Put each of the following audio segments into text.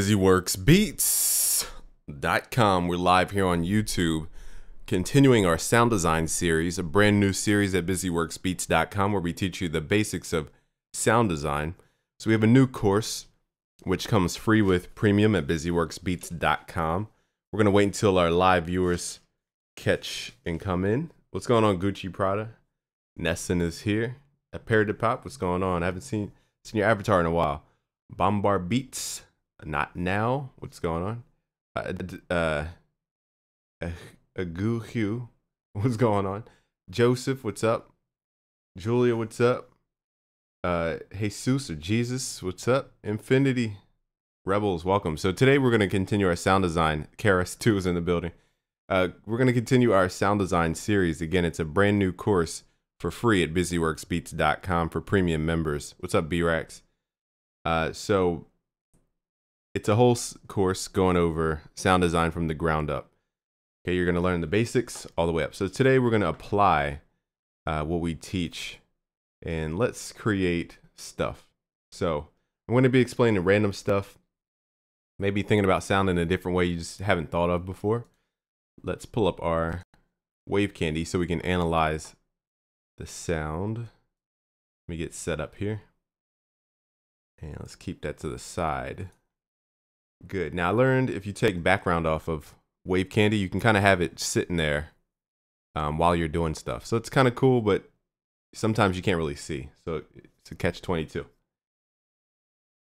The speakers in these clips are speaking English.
BusyWorksBeats.com. We're live here on YouTube, continuing our sound design series, a brand new series at BusyWorksBeats.com where we teach you the basics of sound design. So we have a new course which comes free with premium at BusyWorksBeats.com. We're going to wait until our live viewers catch and come in. What's going on, Gucci Prada? Nesson is here. At Parody Pop, what's going on? I haven't seen, seen your avatar in a while. Bombard Beats not now. What's going on? Uh, uh. What's going on? Joseph, what's up? Julia, what's up? Uh, Jesus or Jesus, what's up? Infinity Rebels, welcome. So today we're going to continue our sound design. Karis 2 is in the building. Uh, we're going to continue our sound design series. Again, it's a brand new course for free at busyworksbeats.com for premium members. What's up, B-Rax? Uh, so it's a whole course going over sound design from the ground up. Okay, you're going to learn the basics all the way up. So today we're going to apply uh, what we teach and let's create stuff. So I'm going to be explaining random stuff, maybe thinking about sound in a different way you just haven't thought of before. Let's pull up our wave candy so we can analyze the sound. Let me get set up here. And let's keep that to the side. Good. Now I learned if you take background off of Wave Candy, you can kind of have it sitting there um, while you're doing stuff. So it's kind of cool, but sometimes you can't really see. So it's a catch 22.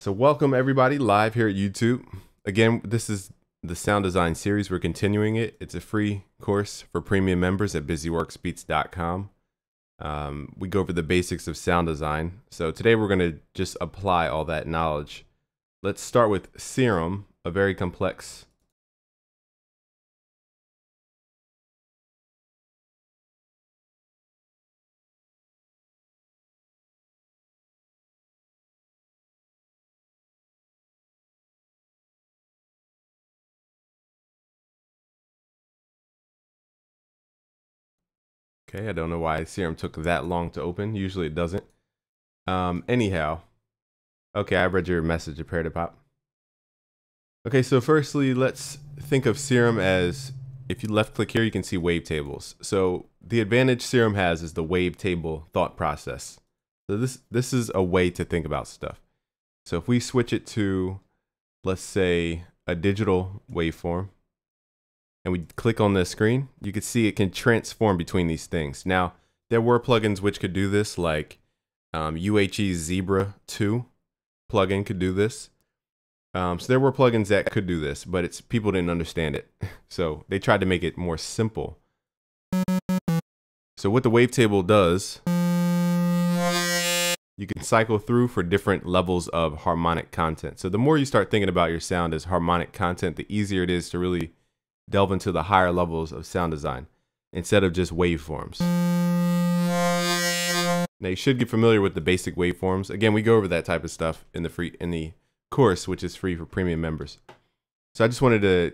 So welcome everybody live here at YouTube. Again, this is the sound design series. We're continuing it. It's a free course for premium members at busyworksbeats.com. Um, we go over the basics of sound design. So today we're going to just apply all that knowledge Let's start with serum, a very complex Okay, I don't know why Serum took that long to open. Usually it doesn't. Um, anyhow, Okay, I read your message, a to Pop. Okay, so firstly, let's think of Serum as, if you left click here, you can see wavetables. So the advantage Serum has is the wavetable thought process. So this, this is a way to think about stuff. So if we switch it to, let's say, a digital waveform, and we click on the screen, you can see it can transform between these things. Now, there were plugins which could do this, like um, UHE Zebra 2 plugin could do this. Um, so there were plugins that could do this, but it's people didn't understand it. So they tried to make it more simple. So what the wavetable does, you can cycle through for different levels of harmonic content. So the more you start thinking about your sound as harmonic content, the easier it is to really delve into the higher levels of sound design instead of just waveforms. Now you should get familiar with the basic waveforms. Again, we go over that type of stuff in the free in the course, which is free for premium members. So I just wanted to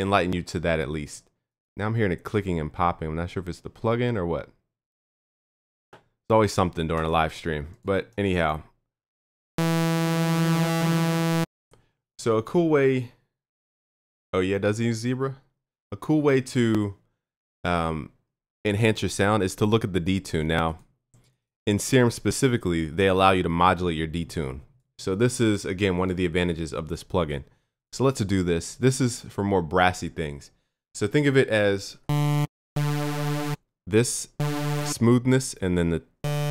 enlighten you to that at least. Now I'm hearing it clicking and popping. I'm not sure if it's the plugin or what. It's always something during a live stream. But anyhow. So a cool way. Oh yeah, does he use Zebra? A cool way to um, enhance your sound is to look at the detune. Now, in Serum specifically, they allow you to modulate your detune. So this is, again, one of the advantages of this plugin. So let's do this. This is for more brassy things. So think of it as this smoothness and then the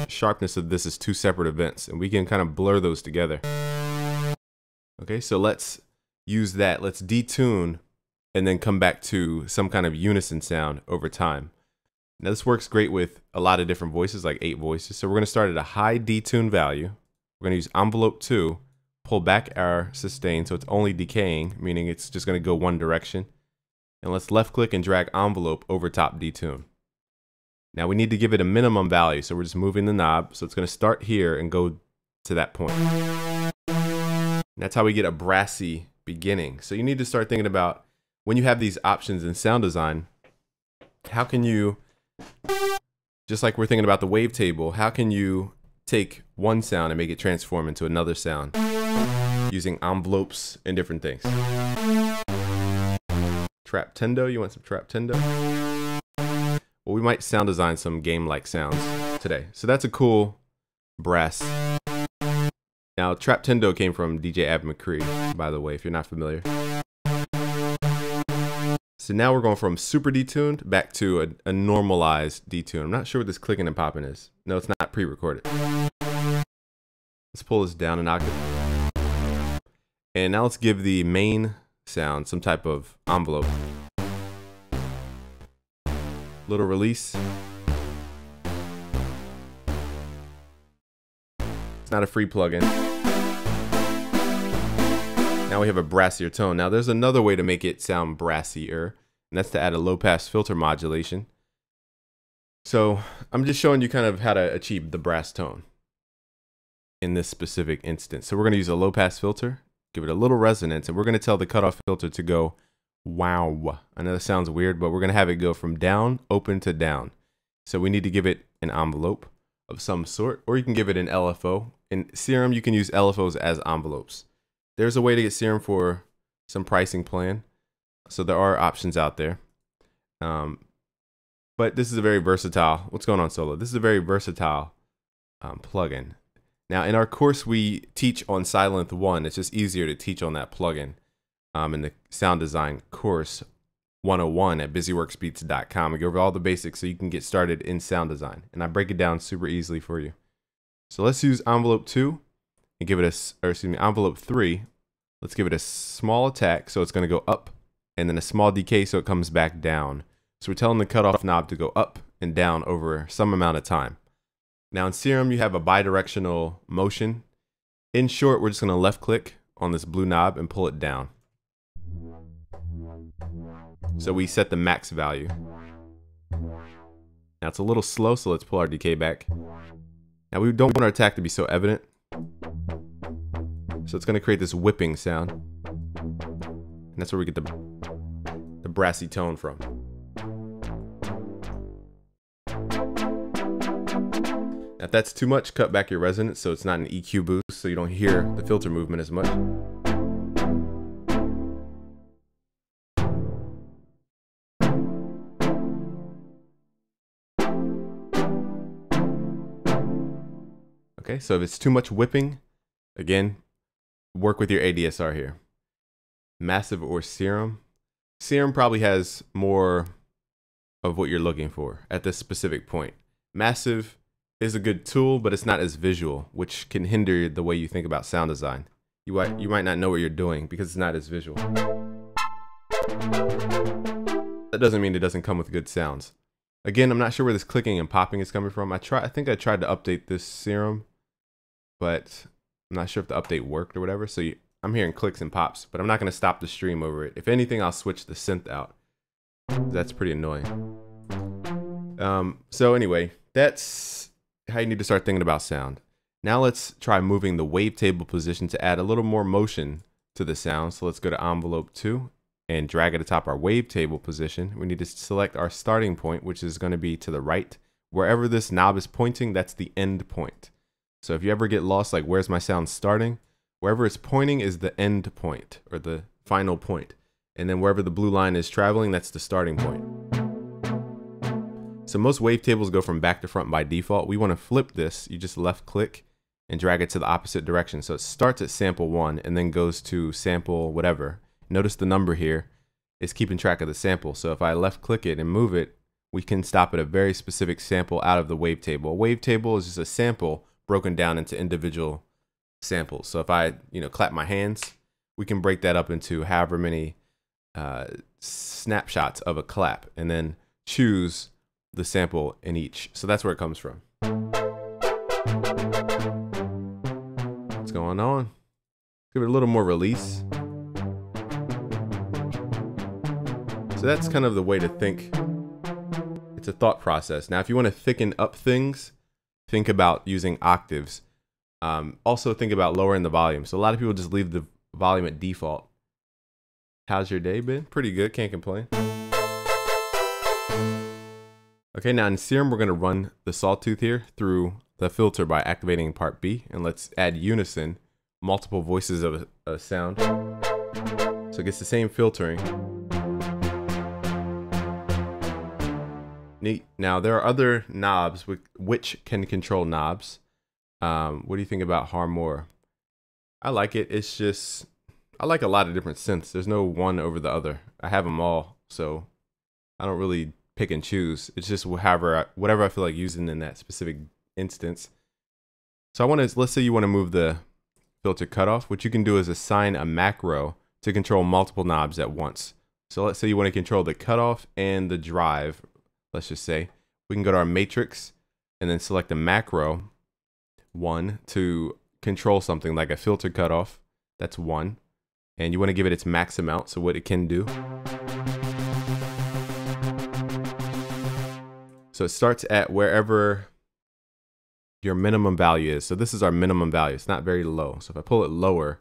sharpness of this is two separate events. And we can kind of blur those together. Okay, so let's use that. Let's detune and then come back to some kind of unison sound over time. Now this works great with a lot of different voices, like eight voices. So we're gonna start at a high detune value. We're gonna use envelope two, pull back our sustain so it's only decaying, meaning it's just gonna go one direction. And let's left click and drag envelope over top detune. Now we need to give it a minimum value. So we're just moving the knob. So it's gonna start here and go to that point. And that's how we get a brassy beginning. So you need to start thinking about when you have these options in sound design, how can you just like we're thinking about the wavetable, how can you take one sound and make it transform into another sound? using envelopes and different things. Trap Tendo, you want some Trap Tendo? Well, we might sound design some game-like sounds today. So that's a cool brass. Now, Trap Tendo came from DJ Ab McCree, by the way, if you're not familiar. So now we're going from super detuned back to a, a normalized detune. I'm not sure what this clicking and popping is. No, it's not pre-recorded. Let's pull this down an octave. And now let's give the main sound some type of envelope. Little release. It's not a free plugin. Now we have a brassier tone. Now there's another way to make it sound brassier, and that's to add a low pass filter modulation. So I'm just showing you kind of how to achieve the brass tone in this specific instance. So we're going to use a low pass filter, give it a little resonance, and we're going to tell the cutoff filter to go wow. I know that sounds weird, but we're going to have it go from down, open to down. So we need to give it an envelope of some sort, or you can give it an LFO. In Serum, you can use LFOs as envelopes. There's a way to get Serum for some pricing plan. So there are options out there. Um, but this is a very versatile, what's going on solo? This is a very versatile um, plugin. Now in our course, we teach on Sylenth 1. It's just easier to teach on that plugin um, in the sound design course 101 at busyworksbeats.com. We go over all the basics so you can get started in sound design. And I break it down super easily for you. So let's use envelope 2 and give it a, or excuse me, envelope 3. Let's give it a small attack so it's going to go up and then a small decay so it comes back down. So we're telling the cutoff knob to go up and down over some amount of time. Now in Serum, you have a bidirectional motion. In short, we're just going to left click on this blue knob and pull it down. So we set the max value. Now it's a little slow, so let's pull our decay back. Now we don't want our attack to be so evident. So it's going to create this whipping sound. And that's where we get the, the brassy tone from. Now, if that's too much, cut back your resonance so it's not an EQ boost so you don't hear the filter movement as much. So if it's too much whipping, again, work with your ADSR here. Massive or Serum. Serum probably has more of what you're looking for at this specific point. Massive is a good tool, but it's not as visual, which can hinder the way you think about sound design. You might, you might not know what you're doing because it's not as visual. That doesn't mean it doesn't come with good sounds. Again, I'm not sure where this clicking and popping is coming from. I try I think I tried to update this serum but I'm not sure if the update worked or whatever. So you, I'm hearing clicks and pops, but I'm not going to stop the stream over it. If anything, I'll switch the synth out. That's pretty annoying. Um, so anyway, that's how you need to start thinking about sound. Now let's try moving the wavetable position to add a little more motion to the sound. So let's go to envelope 2 and drag it atop our wavetable position. We need to select our starting point, which is going to be to the right. Wherever this knob is pointing, that's the end point. So if you ever get lost, like where's my sound starting? Wherever it's pointing is the end point or the final point. And then wherever the blue line is traveling, that's the starting point. So most wavetables go from back to front by default. We want to flip this. You just left click and drag it to the opposite direction. So it starts at sample one and then goes to sample whatever. Notice the number here is keeping track of the sample. So if I left click it and move it, we can stop at a very specific sample out of the wavetable. A wavetable is just a sample broken down into individual samples. So if I, you know, clap my hands, we can break that up into however many uh, snapshots of a clap and then choose the sample in each. So that's where it comes from. What's going on? Give it a little more release. So that's kind of the way to think. It's a thought process. Now, if you want to thicken up things, think about using octaves. Um, also think about lowering the volume. So a lot of people just leave the volume at default. How's your day been? Pretty good, can't complain. Okay, now in Serum, we're gonna run the sawtooth here through the filter by activating part B, and let's add unison multiple voices of a, a sound. So it gets the same filtering. Now there are other knobs which can control knobs. Um, what do you think about Harmor? I like it. It's just I like a lot of different synths. There's no one over the other. I have them all, so I don't really pick and choose. It's just however I, whatever I feel like using in that specific instance. So I want to let's say you want to move the filter cutoff. What you can do is assign a macro to control multiple knobs at once. So let's say you want to control the cutoff and the drive. Let's just say we can go to our matrix and then select a macro one to control something like a filter cutoff. That's one and you want to give it its max amount, so what it can do. So it starts at wherever your minimum value is. So this is our minimum value. It's not very low. So if I pull it lower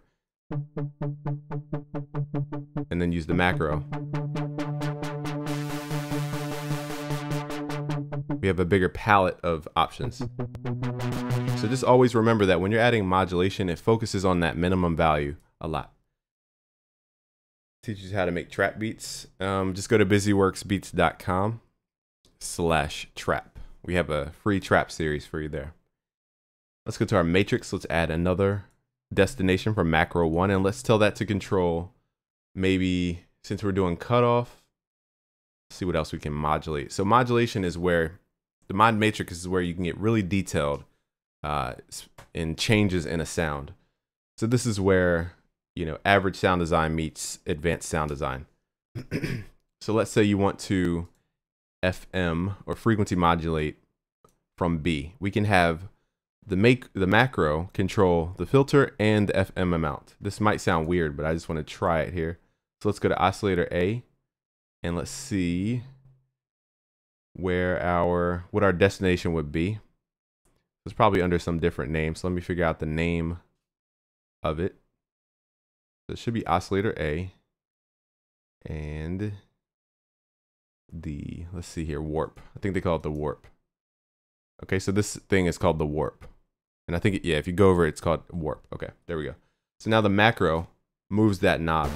and then use the macro, we have a bigger palette of options. So just always remember that when you're adding modulation, it focuses on that minimum value a lot teaches how to make trap beats. Um, just go to busyworksbeats.com slash trap. We have a free trap series for you there. Let's go to our matrix. Let's add another destination for macro one and let's tell that to control maybe since we're doing cutoff, see what else we can modulate. So modulation is where the mod matrix is where you can get really detailed uh, in changes in a sound. So this is where you know, average sound design meets advanced sound design. so let's say you want to FM or frequency modulate from B. We can have the make the macro control the filter and the FM amount. This might sound weird, but I just want to try it here. So let's go to oscillator A and let's see where our what our destination would be. It's probably under some different name. So let me figure out the name of it. So it should be oscillator A and the, let's see here, warp. I think they call it the warp. Okay, so this thing is called the warp. And I think, yeah, if you go over it, it's called warp. Okay, there we go. So now the macro moves that knob.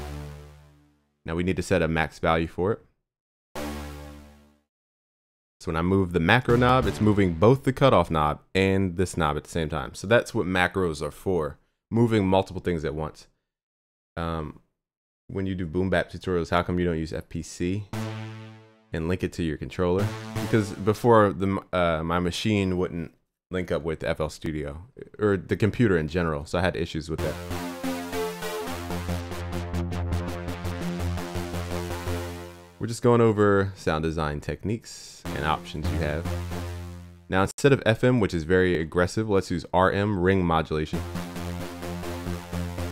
Now we need to set a max value for it. So when I move the macro knob, it's moving both the cutoff knob and this knob at the same time. So that's what macros are for, moving multiple things at once um, when you do boom bap tutorials, how come you don't use FPC and link it to your controller? Because before the uh, my Maschine wouldn't link up with FL Studio or the computer in general, so I had issues with that. We're just going over sound design techniques and options you have. Now instead of FM, which is very aggressive, let's use RM, ring modulation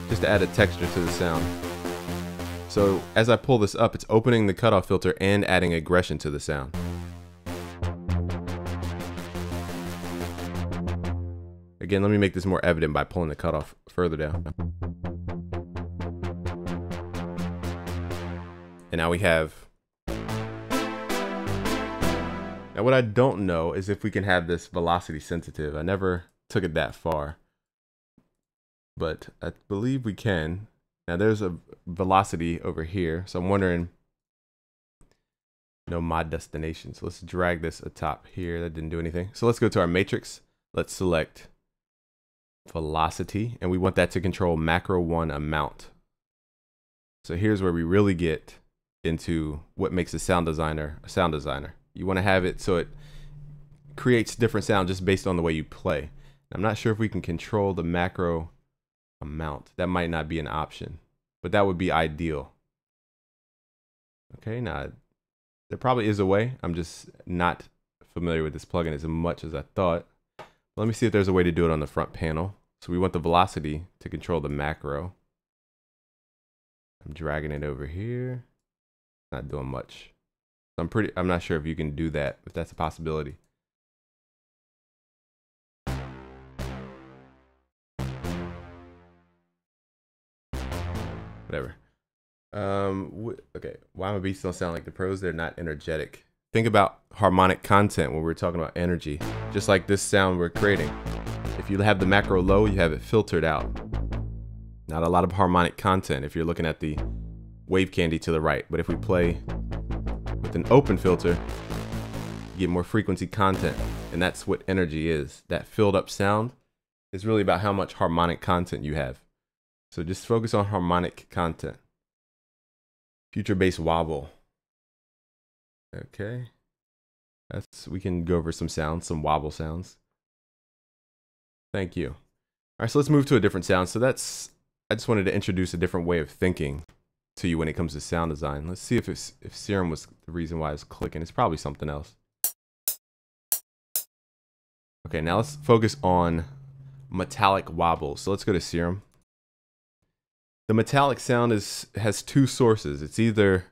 just to add a texture to the sound. So as I pull this up, it's opening the cutoff filter and adding aggression to the sound. Again, let me make this more evident by pulling the cutoff further down. And now we have... Now what I don't know is if we can have this velocity sensitive. I never took it that far but I believe we can. Now there's a velocity over here, so I'm wondering, no mod destination. So let's drag this atop here. That didn't do anything. So let's go to our matrix. Let's select velocity, and we want that to control macro one amount. So here's where we really get into what makes a sound designer a sound designer. You want to have it so it creates different sound just based on the way you play. I'm not sure if we can control the macro amount. That might not be an option, but that would be ideal. Okay, now there probably is a way. I'm just not familiar with this plugin as much as I thought. Let me see if there's a way to do it on the front panel. So we want the velocity to control the macro. I'm dragging it over here. Not doing much. I'm pretty I'm not sure if you can do that, if that's a possibility. whatever. Um, okay, why my beats don't sound like the pros? They're not energetic. Think about harmonic content when we're talking about energy. Just like this sound we're creating. If you have the macro low, you have it filtered out. Not a lot of harmonic content if you're looking at the wave candy to the right. But if we play with an open filter, you get more frequency content. And that's what energy is. That filled up sound is really about how much harmonic content you have. So just focus on harmonic content. Future bass wobble. Okay. That's we can go over some sounds, some wobble sounds. Thank you. All right, so let's move to a different sound. So that's I just wanted to introduce a different way of thinking to you when it comes to sound design. Let's see if it's, if Serum was the reason why it's clicking. It's probably something else. Okay, now let's focus on metallic wobble. So let's go to Serum. The metallic sound is has two sources. It's either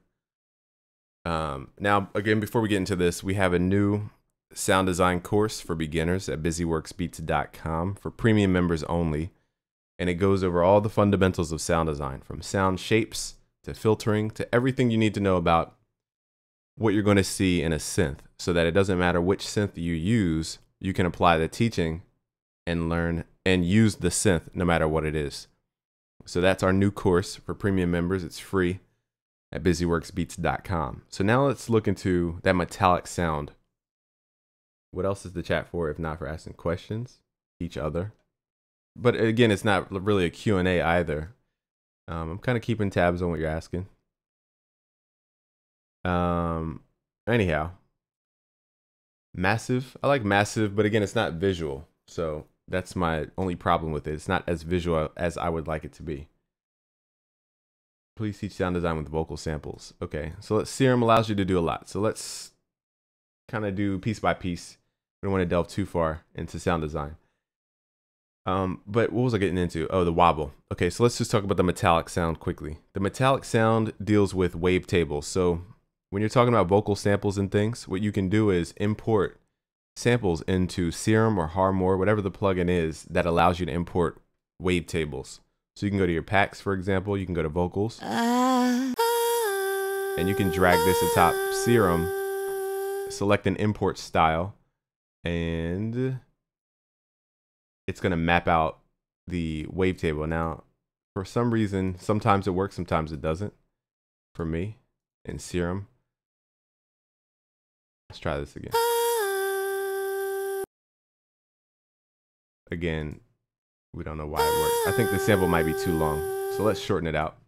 um, now again before we get into this, we have a new sound design course for beginners at busyworksbeats.com for premium members only. And it goes over all the fundamentals of sound design from sound shapes to filtering to everything you need to know about what you're going to see in a synth so that it doesn't matter which synth you use, you can apply the teaching and learn and use the synth no matter what it is. So that's our new course for premium members. It's free at busyworksbeats.com. So now let's look into that metallic sound. What else is the chat for if not for asking questions each other? But again, it's not really a Q&A either. Um, I'm kind of keeping tabs on what you're asking. Um, anyhow, massive. I like massive, but again, it's not visual. So that's my only problem with it. It's not as visual as I would like it to be. Please teach sound design with vocal samples. Okay, so let's, Serum allows you to do a lot. So let's kind of do piece by piece. We don't want to delve too far into sound design. Um, but what was I getting into? Oh, the wobble. Okay, so let's just talk about the metallic sound quickly. The metallic sound deals with wavetables. So when you're talking about vocal samples and things, what you can do is import samples into Serum or Harmor, whatever the plugin is that allows you to import wavetables. So you can go to your packs, for example, you can go to vocals, and you can drag this atop Serum, select an import style, and it's going to map out the wavetable. Now, for some reason, sometimes it works, sometimes it doesn't. For me, in Serum. Let's try this again. Again, we don't know why it works. I think the sample might be too long. So let's shorten it out.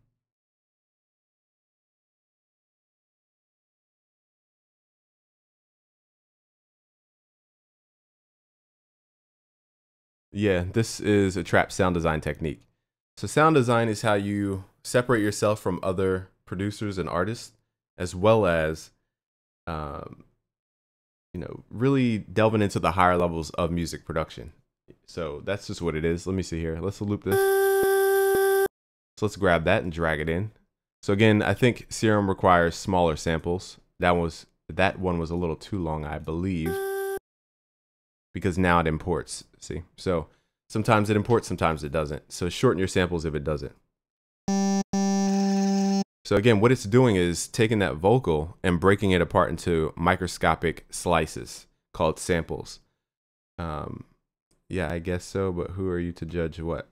Yeah, this is a trap sound design technique. So sound design is how you separate yourself from other producers and artists, as well as, um, you know, really delving into the higher levels of music production. So that's just what it is. Let me see here. Let's loop this. So let's grab that and drag it in. So again, I think Serum requires smaller samples. That was that one was a little too long, I believe because now it imports. See, so sometimes it imports, sometimes it doesn't. So shorten your samples if it doesn't. So again, what it's doing is taking that vocal and breaking it apart into microscopic slices called samples. Um, yeah, I guess so, but who are you to judge what?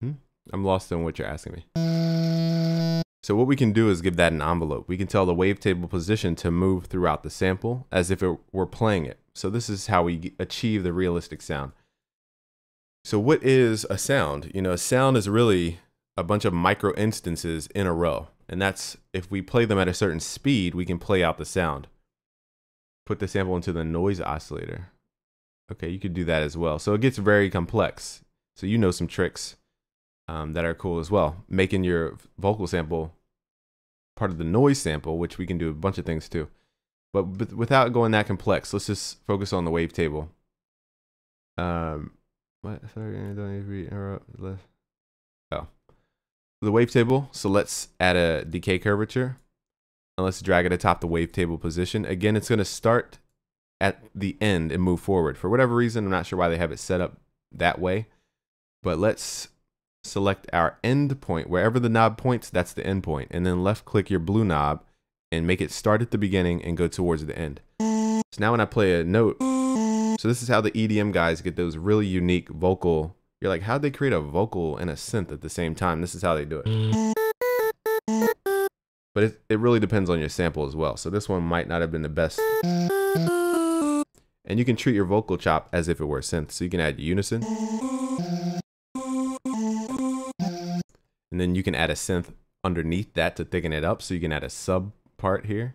Hmm? I'm lost on what you're asking me. So what we can do is give that an envelope. We can tell the wavetable position to move throughout the sample as if it were playing it. So this is how we achieve the realistic sound. So what is a sound? You know, a sound is really a bunch of micro instances in a row. And that's if we play them at a certain speed, we can play out the sound. Put the sample into the noise oscillator. Okay, you could do that as well. So it gets very complex. So you know some tricks um, that are cool as well. Making your vocal sample part of the noise sample, which we can do a bunch of things too. But without going that complex, let's just focus on the wavetable. Um, what? Sorry, I don't interrupt. Oh, the wavetable. So let's add a decay curvature, and let's drag it atop the wavetable position. Again, it's going to start at the end and move forward. For whatever reason, I'm not sure why they have it set up that way, but let's select our end point. Wherever the knob points, that's the end point, and then left click your blue knob and make it start at the beginning and go towards the end. So now when I play a note, so this is how the EDM guys get those really unique vocal You're like, how'd they create a vocal and a synth at the same time? This is how they do it. But it, it really depends on your sample as well. So this one might not have been the best. And you can treat your vocal chop as if it were a synth. So you can add unison. And then you can add a synth underneath that to thicken it up. So you can add a sub part here.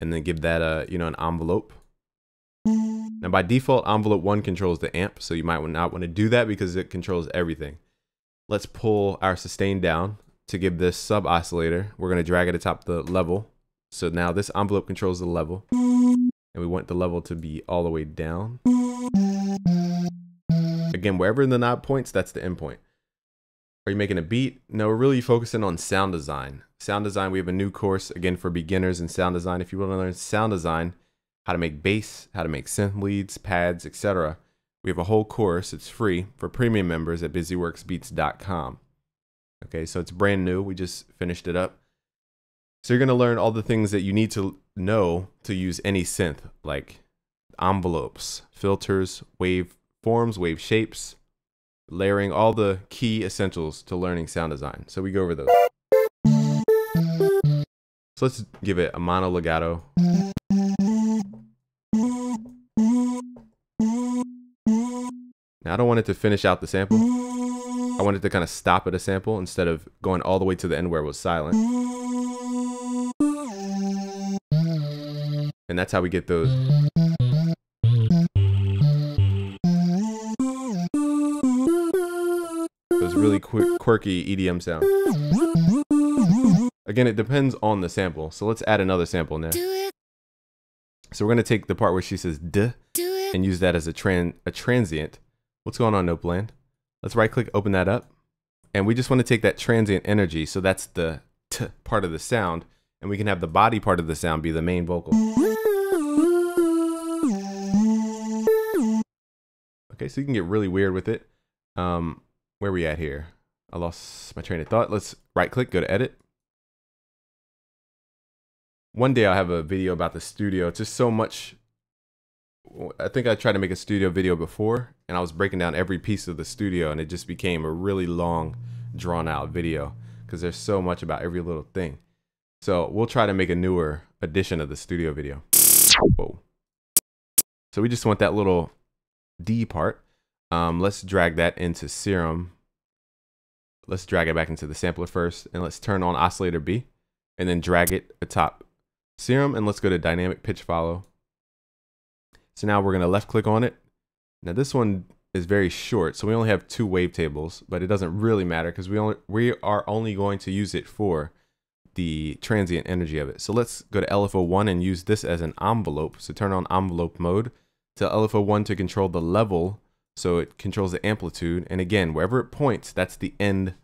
And then give that a, you know, an envelope. Now by default, envelope one controls the amp. So you might not want to do that because it controls everything. Let's pull our sustain down to give this sub oscillator. We're going to drag it atop the level. So now this envelope controls the level. And we want the level to be all the way down. Again, wherever the knob points, that's the endpoint. Are you making a beat? No, we're really focusing on sound design. Sound design, we have a new course, again, for beginners in sound design. If you want to learn sound design, how to make bass, how to make synth leads, pads, etc., we have a whole course. It's free for premium members at busyworksbeats.com. Okay, so it's brand new. We just finished it up. So you're going to learn all the things that you need to know to use any synth, like envelopes, filters, wave forms, wave shapes, layering, all the key essentials to learning sound design. So we go over those. So let's give it a mono legato. Now I don't want it to finish out the sample. I want it to kind of stop at a sample instead of going all the way to the end where it was silent. And that's how we get those. Those quirky EDM sounds. Again, it depends on the sample. So let's add another sample now. So we're going to take the part where she says "d" and use that as a, tran a transient What's going on, Nopeland? Let's right click, open that up. And we just want to take that transient energy. So that's the t part of the sound. And we can have the body part of the sound be the main vocal. Okay, so you can get really weird with it. Um, where are we at here? I lost my train of thought. Let's right click, go to edit. One day I'll have a video about the studio. It's just so much I think I tried to make a studio video before and I was breaking down every piece of the studio and it just became a really long drawn out video because there's so much about every little thing. So we'll try to make a newer edition of the studio video. Whoa. So we just want that little D part. Um, let's drag that into Serum. Let's drag it back into the sampler first and let's turn on oscillator B and then drag it atop Serum and let's go to dynamic pitch follow so now we're going to left click on it. Now this one is very short, so we only have two wavetables, but it doesn't really matter because we we are only going to use it for the transient energy of it. So let's go to LFO1 and use this as an envelope. So turn on envelope mode. to LFO1 to control the level, so it controls the amplitude. And again, wherever it points, that's the end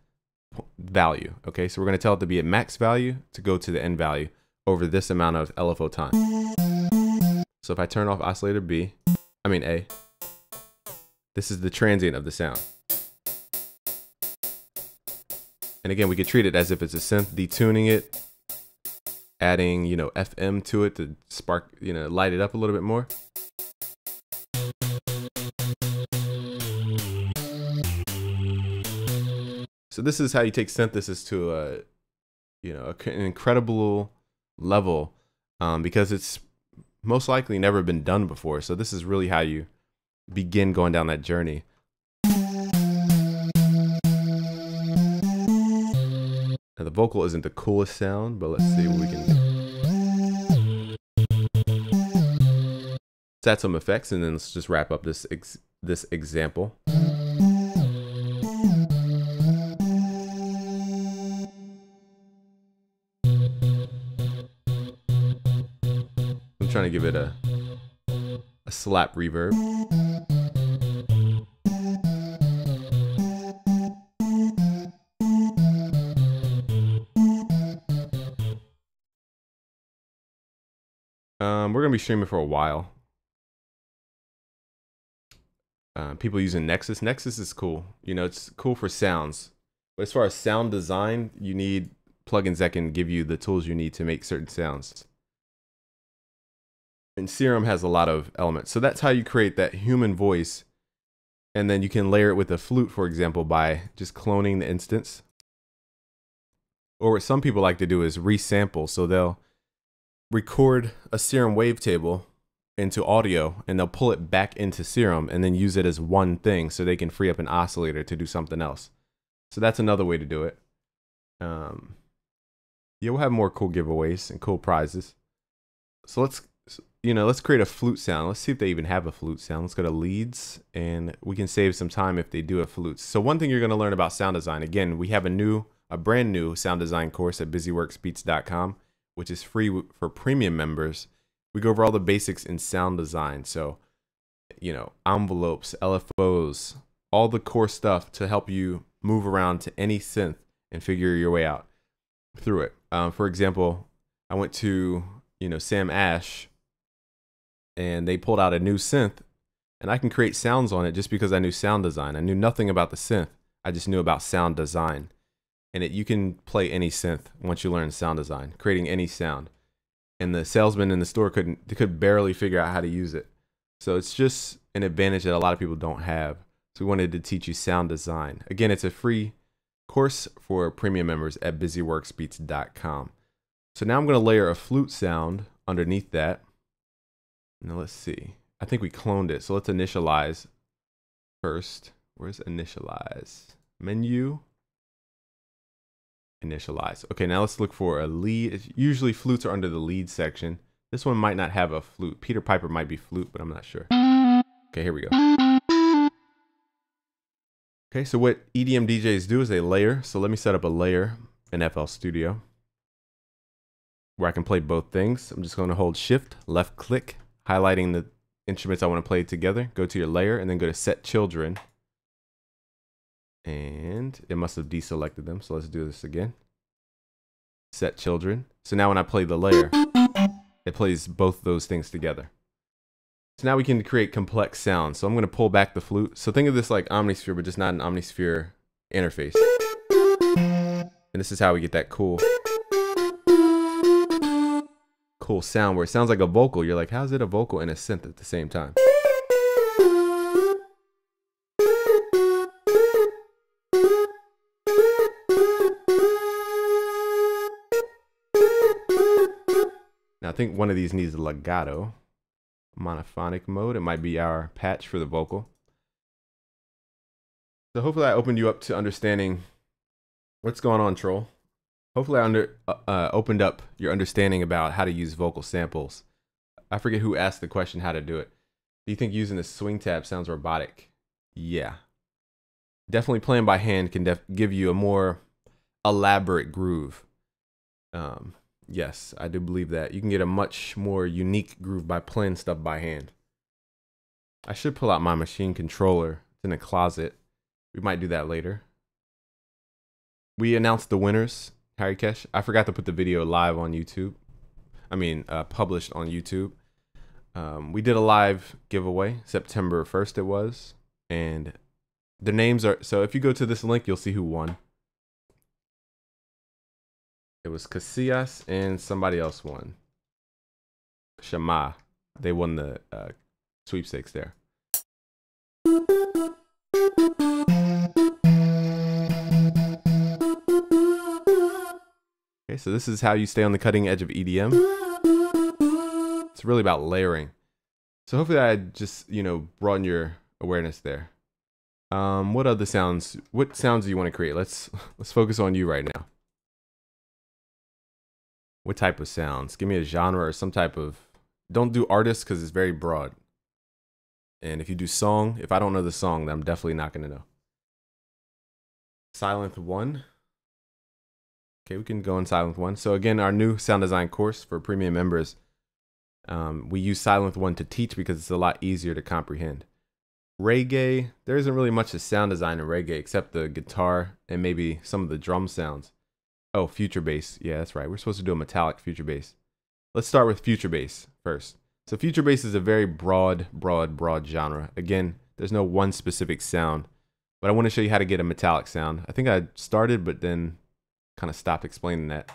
value. Okay, so we're going to tell it to be at max value to go to the end value over this amount of LFO time. So if I turn off oscillator B, I mean A, this is the transient of the sound. And again, we could treat it as if it's a synth, detuning it, adding, you know, FM to it to spark, you know, light it up a little bit more. So this is how you take synthesis to a, you know, an incredible level um, because it's most likely never been done before. So this is really how you begin going down that journey. Now the vocal isn't the coolest sound, but let's see what we can Let's add some effects and then let's just wrap up this ex this example. Give it a a slap reverb. Um, we're gonna be streaming for a while. Uh, people using Nexus. Nexus is cool. You know, it's cool for sounds. But as far as sound design, you need plugins that can give you the tools you need to make certain sounds. And Serum has a lot of elements. So that's how you create that human voice. And then you can layer it with a flute, for example, by just cloning the instance. Or what some people like to do is resample. So they'll record a Serum wavetable into audio and they'll pull it back into Serum and then use it as one thing so they can free up an oscillator to do something else. So that's another way to do it. Um, yeah, we'll have more cool giveaways and cool prizes. So let's, you know, let's create a flute sound. Let's see if they even have a flute sound. Let's go to leads and we can save some time if they do have flutes. So one thing you're going to learn about sound design, again, we have a new, a brand new sound design course at busyworksbeats.com, which is free for premium members we go over all the basics in sound design. So, you know, envelopes, LFOs, all the core stuff to help you move around to any synth and figure your way out through it. Um, for example, I went to, you know, Sam Ash and they pulled out a new synth and I can create sounds on it just because I knew sound design. I knew nothing about the synth. I just knew about sound design. And it, you can play any synth once you learn sound design, creating any sound and the salesman in the store couldn't they could barely figure out how to use it. So it's just an advantage that a lot of people don't have. So we wanted to teach you sound design. Again, it's a free course for premium members at busyworksbeats.com. So now I'm going to layer a flute sound underneath that. Now let's see. I think we cloned it. So let's initialize first. Where's initialize? Menu initialize. Okay, now let's look for a lead. Usually flutes are under the lead section. This one might not have a flute. Peter Piper might be flute, but I'm not sure. Okay, here we go. Okay, so what EDM DJs do is they layer. So let me set up a layer in FL Studio where I can play both things. I'm just going to hold shift, left click, highlighting the instruments I want to play together. Go to your layer and then go to set children and it must have deselected them. So let's do this again. Set children. So now when I play the layer, it plays both those things together. So now we can create complex sounds. So I'm going to pull back the flute. So think of this like Omnisphere, but just not an Omnisphere interface. And this is how we get that cool, cool sound where it sounds like a vocal. You're like, how's it a vocal and a synth at the same time? Now I think one of these needs a legato. Monophonic mode. It might be our patch for the vocal. So hopefully I opened you up to understanding what's going on, Troll. Hopefully I under, uh, uh, opened up your understanding about how to use vocal samples. I forget who asked the question how to do it. Do you think using the swing tab sounds robotic? Yeah. Definitely playing by hand can give you a more elaborate groove. Um, Yes, I do believe that. You can get a much more unique groove by playing stuff by hand. I should pull out my Maschine controller. It's in a closet. We might do that later. We announced the winners, Harry Kesh. I forgot to put the video live on YouTube. I mean, uh, published on YouTube. Um, we did a live giveaway, September 1st it was. And the names are, so if you go to this link, you'll see who won. It was Casillas and somebody else won. Shama. They won the uh, sweepstakes there. Okay, so this is how you stay on the cutting edge of EDM. It's really about layering. So hopefully I just, you know, broaden your awareness there. Um, what other sounds, what sounds do you want to create? Let's, let's focus on you right now. What type of sounds? Give me a genre or some type of. Don't do artist because it's very broad. And if you do song, if I don't know the song, then I'm definitely not going to know. Sylenth 1. Okay, we can go in Sylenth 1. So again, our new sound design course for premium members, um, we use Sylenth 1 to teach because it's a lot easier to comprehend. Reggae, there isn't really much to sound design in reggae except the guitar and maybe some of the drum sounds. Oh, future bass. Yeah, that's right. We're supposed to do a metallic future bass. Let's start with future bass first. So future bass is a very broad, broad, broad genre. Again, there's no one specific sound, but I want to show you how to get a metallic sound. I think I started, but then kind of stopped explaining that.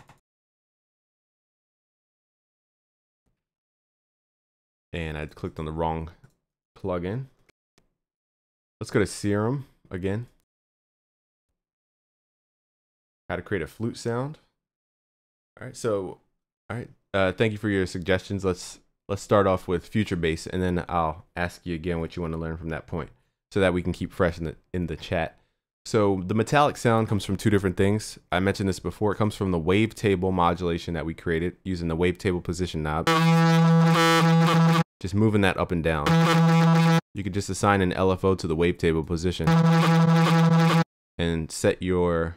And I clicked on the wrong plugin. Let's go to Serum again. How to create a flute sound. All right, so all right. Uh, thank you for your suggestions. Let's let's start off with future bass, and then I'll ask you again what you want to learn from that point, so that we can keep fresh in the in the chat. So the metallic sound comes from two different things. I mentioned this before. It comes from the wavetable modulation that we created using the wavetable position knob. Just moving that up and down. You could just assign an LFO to the wavetable position and set your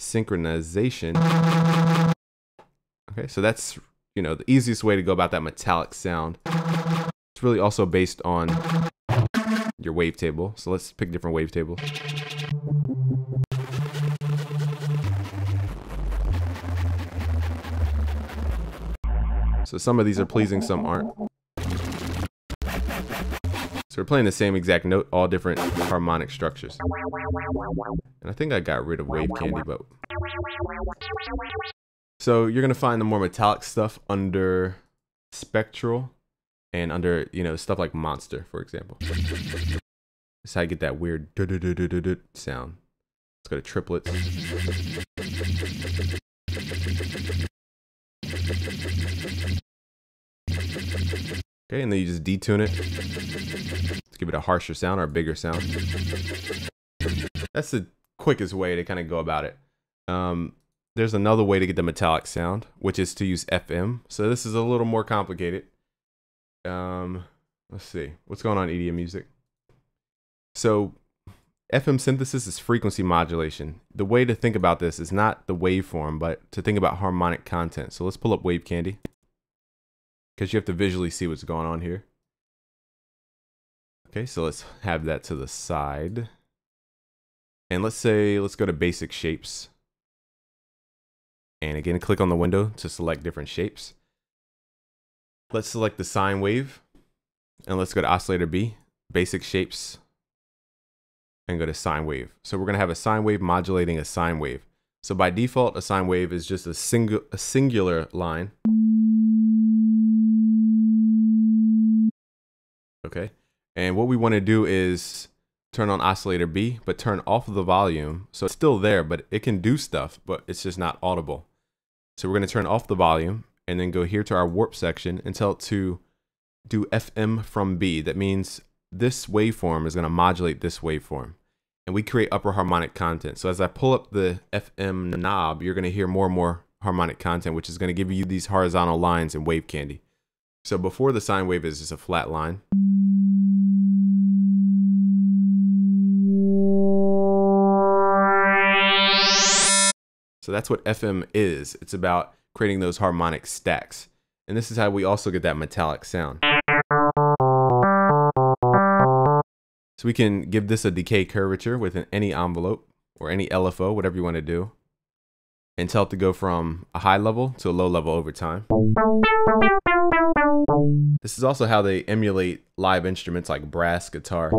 synchronization. Okay, so that's, you know, the easiest way to go about that metallic sound. It's really also based on your wavetable. So let's pick different wavetable. So some of these are pleasing, some aren't. So we're playing the same exact note, all different harmonic structures. And I think I got rid of Wave Candy, but... So you're going to find the more metallic stuff under Spectral and under, you know, stuff like Monster, for example. That's how you get that weird sound. Let's go to triplets. Okay, and then you just detune it to give it a harsher sound or a bigger sound. That's the quickest way to kind of go about it. Um, there's another way to get the metallic sound, which is to use FM. So this is a little more complicated. Um, let's see. What's going on EDM music? So FM synthesis is frequency modulation. The way to think about this is not the waveform, but to think about harmonic content. So let's pull up Wave Candy because you have to visually see what's going on here. Okay, so let's have that to the side. And let's say, let's go to basic shapes. And again, click on the window to select different shapes. Let's select the sine wave. And let's go to oscillator B, basic shapes, and go to sine wave. So we're gonna have a sine wave modulating a sine wave. So by default, a sine wave is just a single a singular line. Okay. And what we want to do is turn on oscillator B, but turn off the volume. So it's still there, but it can do stuff, but it's just not audible. So we're going to turn off the volume and then go here to our warp section and tell it to do FM from B. That means this waveform is going to modulate this waveform. And we create upper harmonic content. So as I pull up the FM knob, you're going to hear more and more harmonic content, which is going to give you these horizontal lines in Wave Candy. So before the sine wave is just a flat line. So that's what FM is. It's about creating those harmonic stacks. And this is how we also get that metallic sound. So we can give this a decay curvature with an, any envelope or any LFO, whatever you want to do, and tell it to go from a high level to a low level over time. This is also how they emulate live instruments like brass guitar.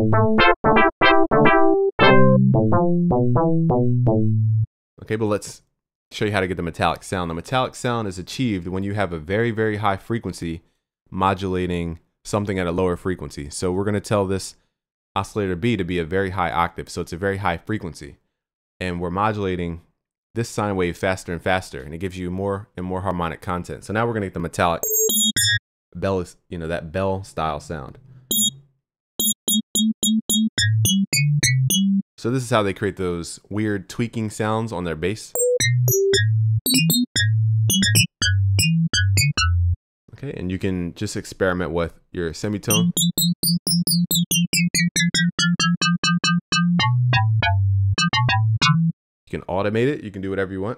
Okay, but let's show you how to get the metallic sound. The metallic sound is achieved when you have a very, very high frequency modulating something at a lower frequency. So we're going to tell this oscillator B to be a very high octave. So it's a very high frequency. And we're modulating this sine wave faster and faster. And it gives you more and more harmonic content. So now we're going to get the metallic bell, is you know, that bell style sound. So this is how they create those weird tweaking sounds on their bass. Okay, and you can just experiment with your semitone. You can automate it, you can do whatever you want.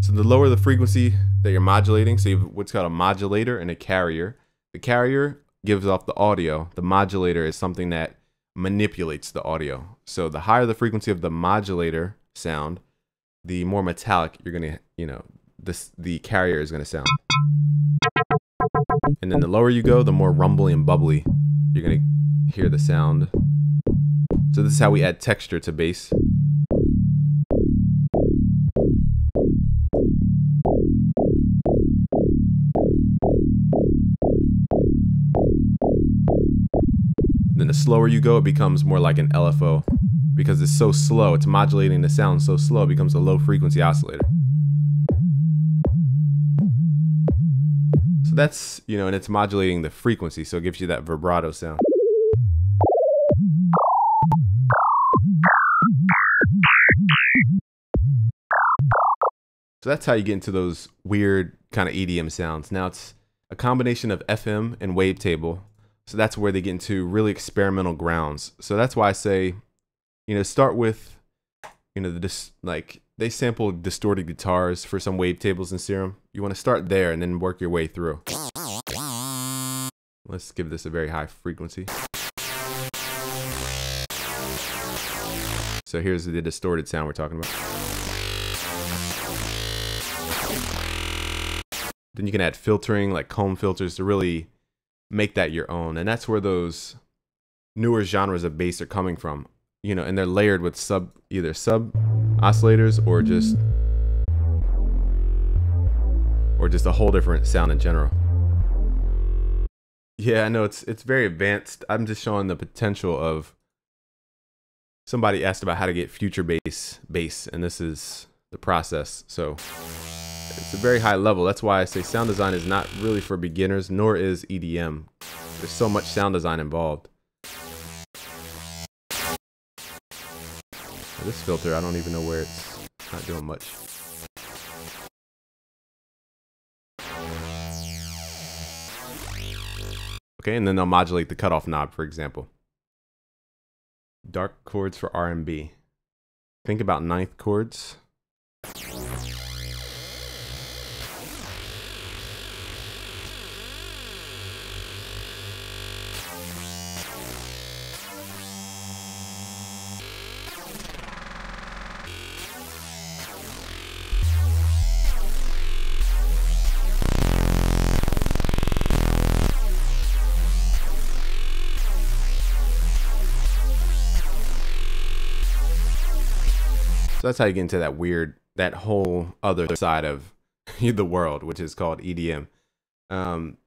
So the lower the frequency that you're modulating, so you have what's called a modulator and a carrier. The carrier gives off the audio. The modulator is something that manipulates the audio. So the higher the frequency of the modulator sound, the more metallic you're gonna, you know, this the carrier is gonna sound. And then the lower you go, the more rumbly and bubbly you're gonna hear the sound. So this is how we add texture to bass. The slower you go, it becomes more like an LFO because it's so slow. It's modulating the sound so slow, it becomes a low frequency oscillator. So that's, you know, and it's modulating the frequency, so it gives you that vibrato sound. So that's how you get into those weird kind of EDM sounds. Now it's a combination of FM and wavetable. So that's where they get into really experimental grounds. So that's why I say, you know, start with, you know, the dis- like they sample distorted guitars for some wavetables in Serum. You want to start there and then work your way through. Let's give this a very high frequency. So here's the distorted sound we're talking about. Then you can add filtering like comb filters to really make that your own. And that's where those newer genres of bass are coming from. You know, and they're layered with sub either sub oscillators or just or just a whole different sound in general. Yeah, I know it's it's very advanced. I'm just showing the potential of somebody asked about how to get future bass bass and this is the process. So it's a very high level. That's why I say sound design is not really for beginners, nor is EDM. There's so much sound design involved. This filter, I don't even know where it's not doing much. Okay, and then they'll modulate the cutoff knob, for example. Dark chords for R&B. Think about ninth chords. That's how you get into that weird, that whole other side of the world, which is called EDM. Um,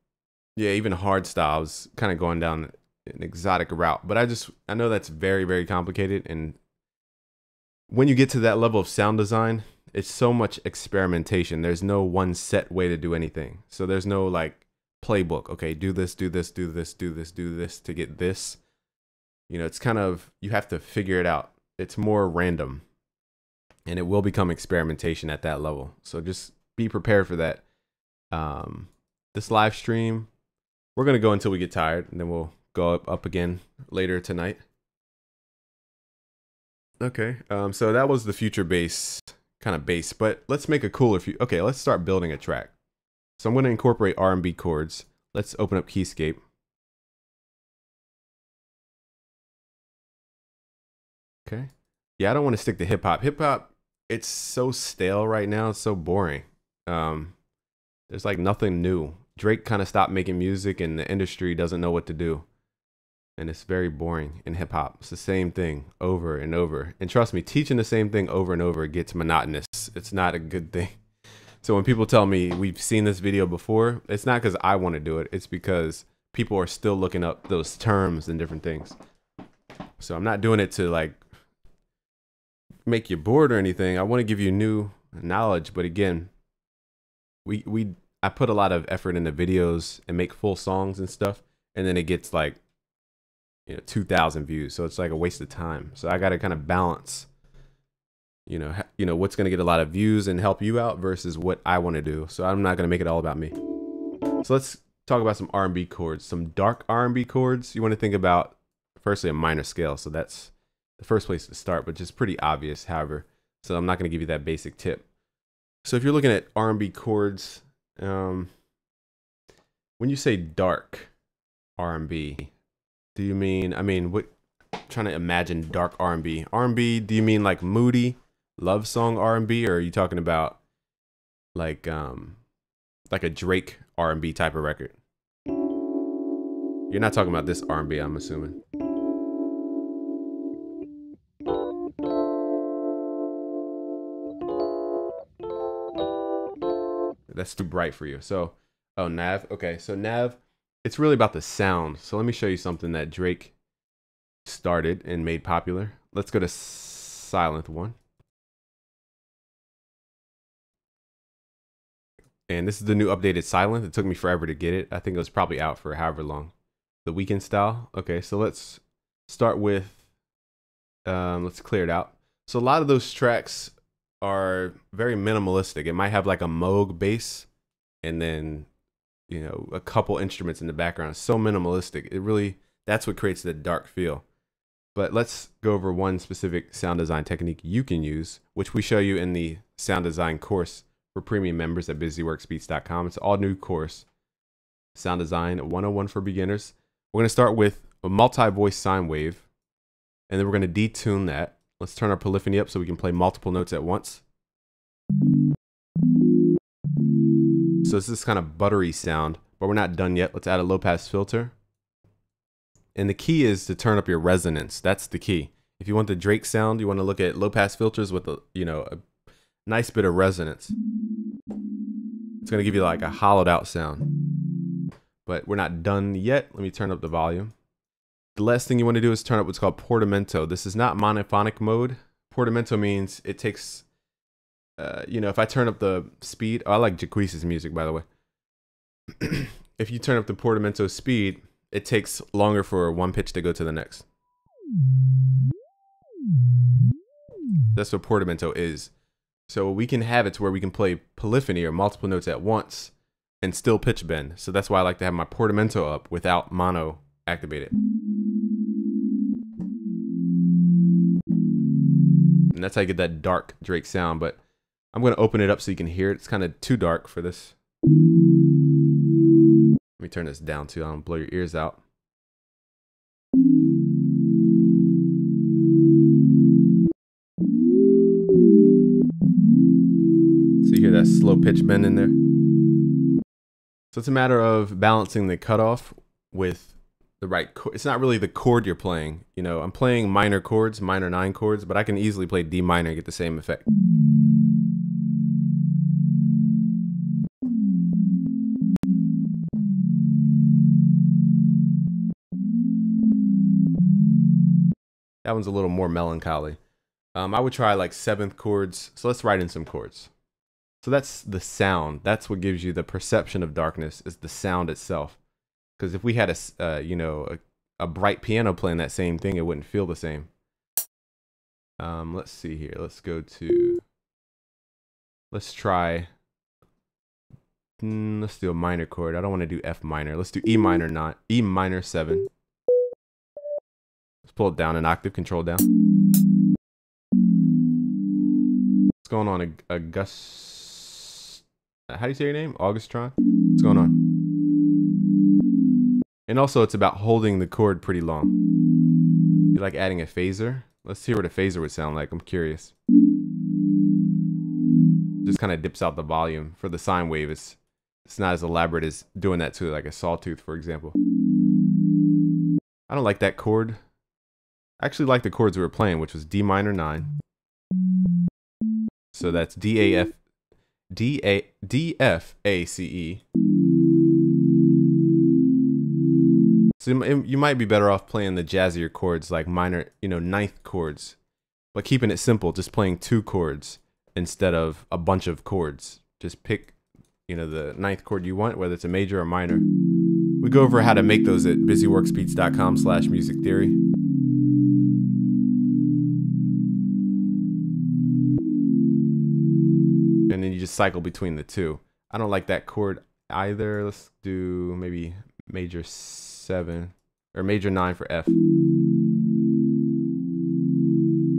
yeah, even hard styles kind of going down an exotic route. But I just, I know that's very, very complicated. And when you get to that level of sound design, it's so much experimentation. There's no one set way to do anything. So there's no like playbook. Okay, do this, do this, do this, do this, do this to get this. You know, it's kind of, you have to figure it out. It's more random and it will become experimentation at that level. So just be prepared for that. Um, this live stream, we're gonna go until we get tired, and then we'll go up, up again later tonight. Okay, um, so that was the future bass kind of bass, but let's make a cooler. Few- okay, let's start building a track. So I'm gonna incorporate R&B chords. Let's open up Keyscape. Okay. Yeah, I don't want to stick to hip hop. Hip hop it's so stale right now. It's so boring. Um, there's like nothing new. Drake kind of stopped making music, and the industry doesn't know what to do. And it's very boring in hip hop. It's the same thing over and over. And trust me, teaching the same thing over and over gets monotonous. It's not a good thing. So when people tell me we've seen this video before, it's not because I want to do it. It's because people are still looking up those terms and different things. So I'm not doing it to like make you bored or anything. I want to give you new knowledge, but again, we we I put a lot of effort into videos and make full songs and stuff, and then it gets like you know 2000 views. So it's like a waste of time. So I got to kind of balance you know, you know what's going to get a lot of views and help you out versus what I want to do. So I'm not going to make it all about me. So let's talk about some R&B chords, some dark R&B chords. You want to think about firstly a minor scale. So that's the first place to start, which is pretty obvious, however. So I'm not going to give you that basic tip. So if you're looking at R&B chords, um, when you say dark R&B, do you mean? I mean, what? trying to imagine dark R&B. R&B, do you mean like moody love song R&B, or are you talking about like um, like a Drake R&B type of record? You're not talking about this R&B, I'm assuming. That's too bright for you. So, oh, Nav. Okay, so Nav, it's really about the sound. So let me show you something that Drake started and made popular. Let's go to Sylenth1. And this is the new updated Sylenth. It took me forever to get it. I think it was probably out for however long. The Weeknd style. Okay, so let's start with, um, let's clear it out. So a lot of those tracks are very minimalistic. It might have like a Moog bass and then, you know, a couple instruments in the background. So minimalistic. It really, that's what creates the dark feel. But let's go over one specific sound design technique you can use, which we show you in the sound design course for premium members at busyworksbeats.com. It's all new course, Sound Design 101 for beginners. We're going to start with a multi-voice sine wave, and then we're going to detune that. Let's turn our polyphony up so we can play multiple notes at once. So this kind of buttery sound, but we're not done yet. Let's add a low pass filter. And the key is to turn up your resonance. That's the key. If you want the Drake sound, you want to look at low pass filters with a, you know, a nice bit of resonance. It's going to give you like a hollowed out sound. But we're not done yet. Let me turn up the volume. The last thing you want to do is turn up what's called portamento. This is not monophonic mode. Portamento means it takes, uh, you know, if I turn up the speed, oh, I like Jacquees's music, by the way. if you turn up the portamento speed, it takes longer for one pitch to go to the next. That's what portamento is. So we can have it to where we can play polyphony or multiple notes at once and still pitch bend. So that's why I like to have my portamento up without mono activated. And that's how you get that dark Drake sound. But I'm going to open it up so you can hear it. It's kind of too dark for this. Let me turn this down too. I don't blow your ears out. So you hear that slow pitch bend in there. So it's a matter of balancing the cutoff with the right It's not really the chord you're playing. You know, I'm playing minor chords, minor nine chords, but I can easily play D minor and get the same effect. That one's a little more melancholy. Um, I would try like seventh chords. So let's write in some chords. So that's the sound. That's what gives you the perception of darkness is the sound itself. Because if we had a, uh, you know, a, a, bright piano playing that same thing, it wouldn't feel the same. Um, let's see here. Let's go to, let's try, mm, let's do a minor chord. I don't want to do F minor. Let's do E minor, not E minor seven. Let's pull it down an octave, control down. What's going on, August? how do you say your name? Augustron? What's going on? And also it's about holding the chord pretty long. You like adding a phaser? Let's hear what a phaser would sound like. I'm curious. Just kind of dips out the volume. For the sine wave, it's, it's not as elaborate as doing that to like a sawtooth, for example. I don't like that chord. I actually like the chords we were playing, which was D minor 9. So that's D, A, F, D A D F A C E. So you might be better off playing the jazzier chords like minor, you know, ninth chords, but keeping it simple, just playing two chords instead of a bunch of chords. Just pick, you know, the ninth chord you want, whether it's a major or minor. We go over how to make those at busyworksbeats.com slash music theory. And then you just cycle between the two. I don't like that chord either. Let's do maybe major seven or major nine for F.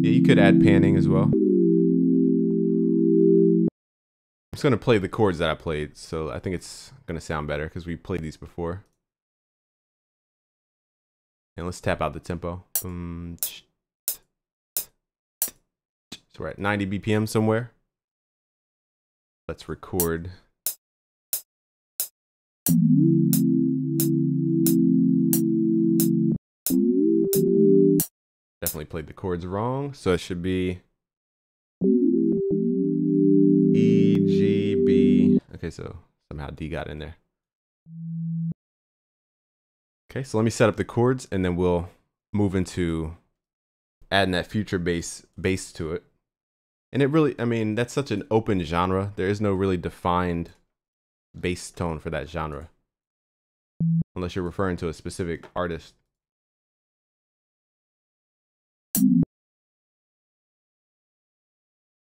Yeah, you could add panning as well. I'm just to play the chords that I played, so I think it's to sound better because we played these before. And let's tap out the tempo. Um, so we're at 90 BPM somewhere. Let's record. Definitely played the chords wrong, so it should be E, G, B. Okay, so somehow D got in there. Okay, so let me set up the chords and then we'll move into adding that future bass bass to it. And it really, I mean, that's such an open genre. There is no really defined bass tone for that genre, unless you're referring to a specific artist.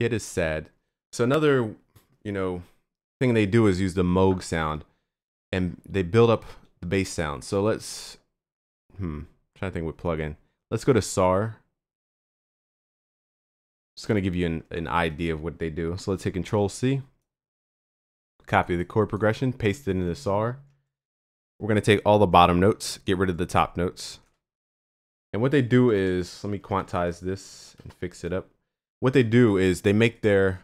It is sad. So another, you know, thing they do is use the Moog sound, and they build up the bass sound. So let's, hmm, trying to think what plugin. Let's go to SAR. Just gonna give you an, an idea of what they do. So let's hit Control C, copy the chord progression, paste it into the SAR. We're gonna take all the bottom notes, get rid of the top notes. And what they do is, let me quantize this and fix it up. What they do is they make their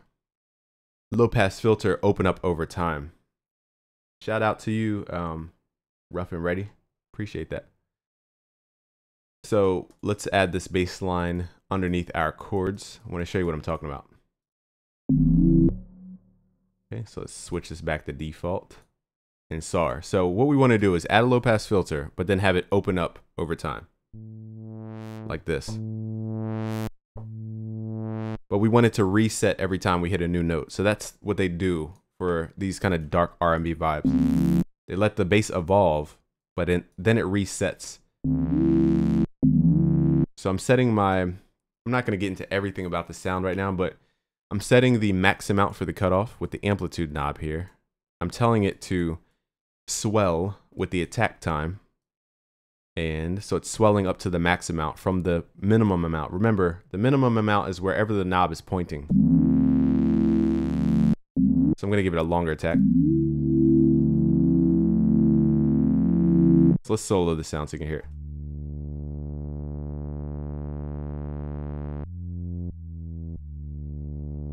low pass filter open up over time. Shout out to you, um, Rough and Ready. Appreciate that. So let's add this bass line underneath our chords. I want to show you what I'm talking about. Okay, so let's switch this back to default in SAR. So what we want to do is add a low pass filter, but then have it open up over time. Like this. But we want it to reset every time we hit a new note. So that's what they do for these kind of dark R&B vibes. They let the bass evolve, but then it resets. So I'm setting my, I'm not going to get into everything about the sound right now, but I'm setting the max amount for the cutoff with the amplitude knob here. I'm telling it to swell with the attack time. And so it's swelling up to the max amount from the minimum amount. Remember, the minimum amount is wherever the knob is pointing. So I'm going to give it a longer attack. So let's solo the sound so you can hear it.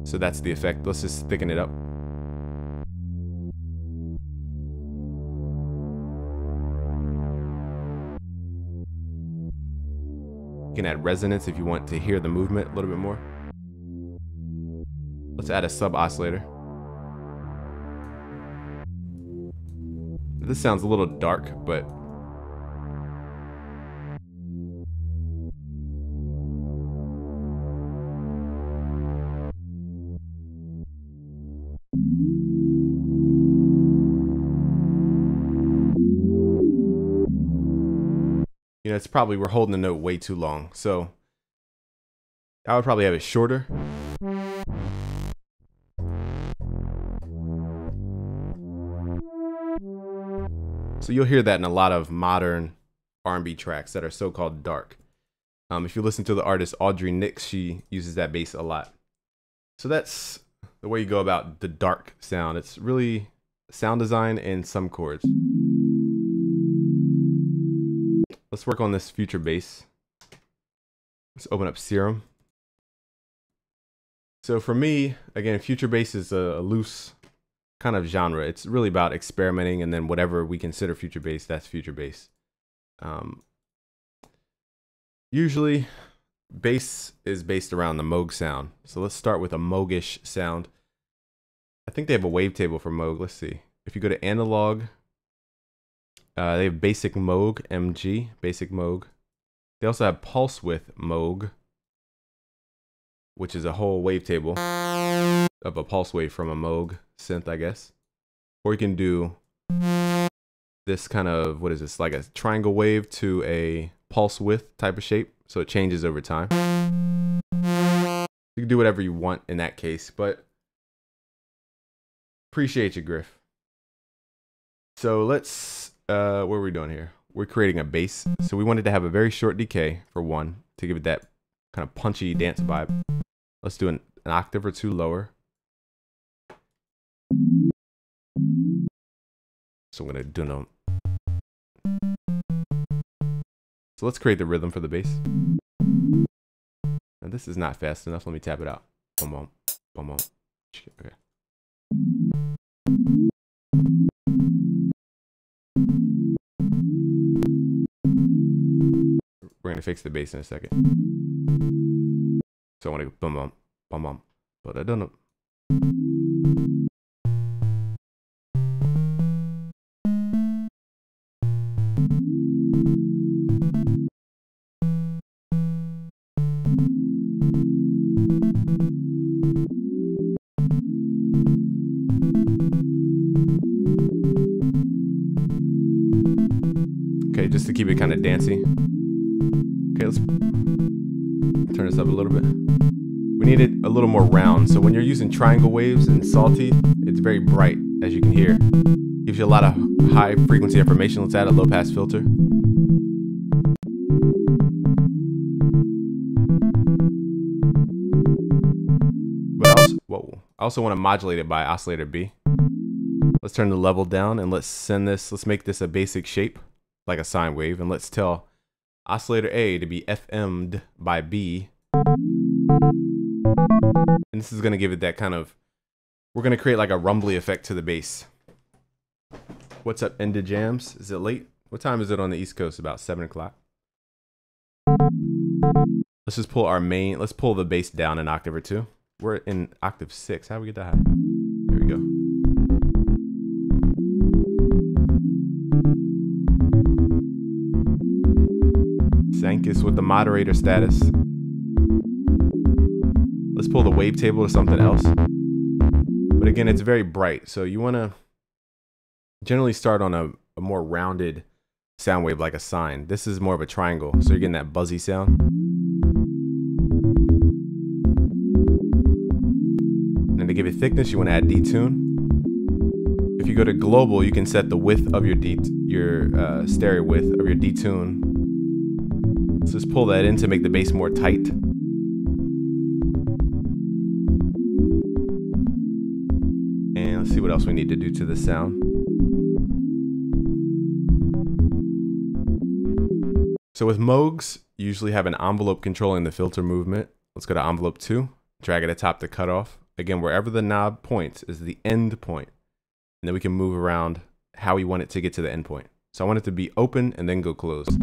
So that's the effect. Let's just thicken it up. You can add resonance if you want to hear the movement a little bit more. Let's add a sub oscillator. This sounds a little dark, but know, it's probably we're holding the note way too long. So I would probably have it shorter. So you'll hear that in a lot of modern R&B tracks that are so-called dark. Um, if you listen to the artist Audrey Nix, she uses that bass a lot. So that's the way you go about the dark sound. It's really sound design and some chords. Let's work on this future bass. Let's open up Serum. So for me, again, future bass is a, loose kind of genre. It's really about experimenting and then whatever we consider future bass, that's future bass. Um, usually, bass is based around the Moog sound. So let's start with a Moogish sound. I think they have a wavetable for Moog. Let's see. If you go to analog, uh, they have Basic Moog MG, Basic Moog. They also have Pulse Width Moog, which is a whole wavetable of a pulse wave from a Moog synth, I guess. Or you can do this kind of, what is this, like a triangle wave to a pulse width type of shape. So it changes over time. You can do whatever you want in that case, but appreciate you, Griff. So let's uh, what are we doing here? We're creating a bass. So we wanted to have a very short decay for one to give it that kind of punchy dance vibe. Let's do an, an octave or two lower. So I'm gonna do no. So let's create the rhythm for the bass. Now this is not fast enough. Let me tap it out. Boom, boom, boom, boom. Okay. We're gonna fix the bass in a second. So I wanna go bum bum bum bum. But I don't know. Okay, just to keep it kind of dancey. Okay, let's turn this up a little bit. We need it a little more round. So when you're using triangle waves and salty, it's very bright, as you can hear. Gives you a lot of high frequency information. Let's add a low pass filter. But I also, whoa, I also want to modulate it by oscillator B. Let's turn the level down and let's send this, let's make this a basic shape, like a sine wave, and let's tell oscillator A to be FM'd by B. And this is going to give it that kind of, we're going to create like a rumbly effect to the bass. What's up, Enda Jams? Is it late? What time is it on the East Coast? About 7 o'clock. Let's just pull our main, let's pull the bass down an octave or two. We're in octave 6. How do we get that high? Sankis with the moderator status. Let's pull the wavetable to something else. But again, it's very bright. So you want to generally start on a, a, more rounded sound wave like a sine. This is more of a triangle. So you're getting that buzzy sound. And to give it thickness, you want to add detune. If you go to global, you can set the width of your D, your uh, stereo width of your detune. Let's just pull that in to make the bass more tight. And let's see what else we need to do to the sound. So with Moogs, you usually have an envelope controlling the filter movement. Let's go to envelope 2, drag it atop the cutoff. Again, wherever the knob points is the end point. And then we can move around how we want it to get to the end point. So I want it to be open and then go closed.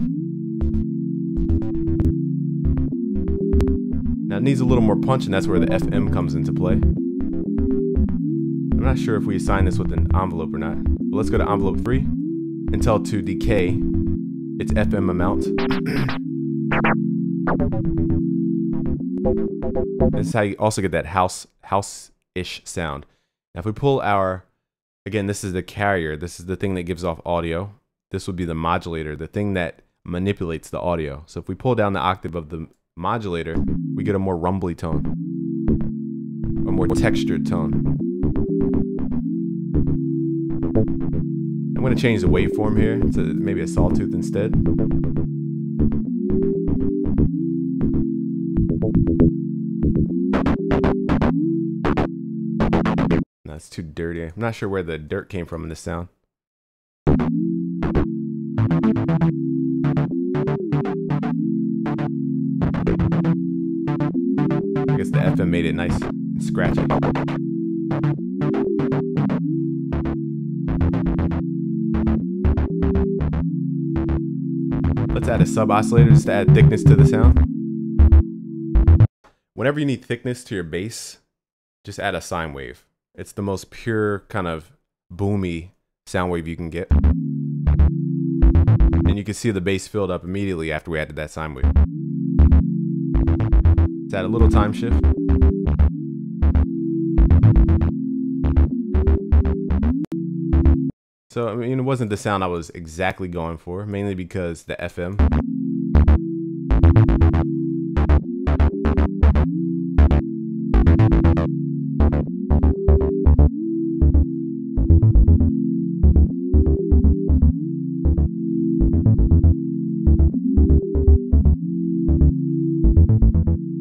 Now it needs a little more punch and that's where the FM comes into play. I'm not sure if we assign this with an envelope or not. But let's go to envelope 3 and tell to decay its FM amount. this is how you also get that house house-ish sound. Now if we pull our, again, this is the carrier. This is the thing that gives off audio. This would be the modulator, the thing that manipulates the audio. So if we pull down the octave of the modulator, we get a more rumbly tone, a more textured tone. I'm going to change the waveform here to maybe a sawtooth instead. That's too dirty. I'm not sure where the dirt came from in this sound. FM made it nice and scratchy. Let's add a sub oscillator just to add thickness to the sound. Whenever you need thickness to your bass, just add a sine wave. It's the most pure kind of boomy sound wave you can get. And you can see the bass filled up immediately after we added that sine wave. Let's a little time shift. So, I mean, it wasn't the sound I was exactly going for, mainly because the FM.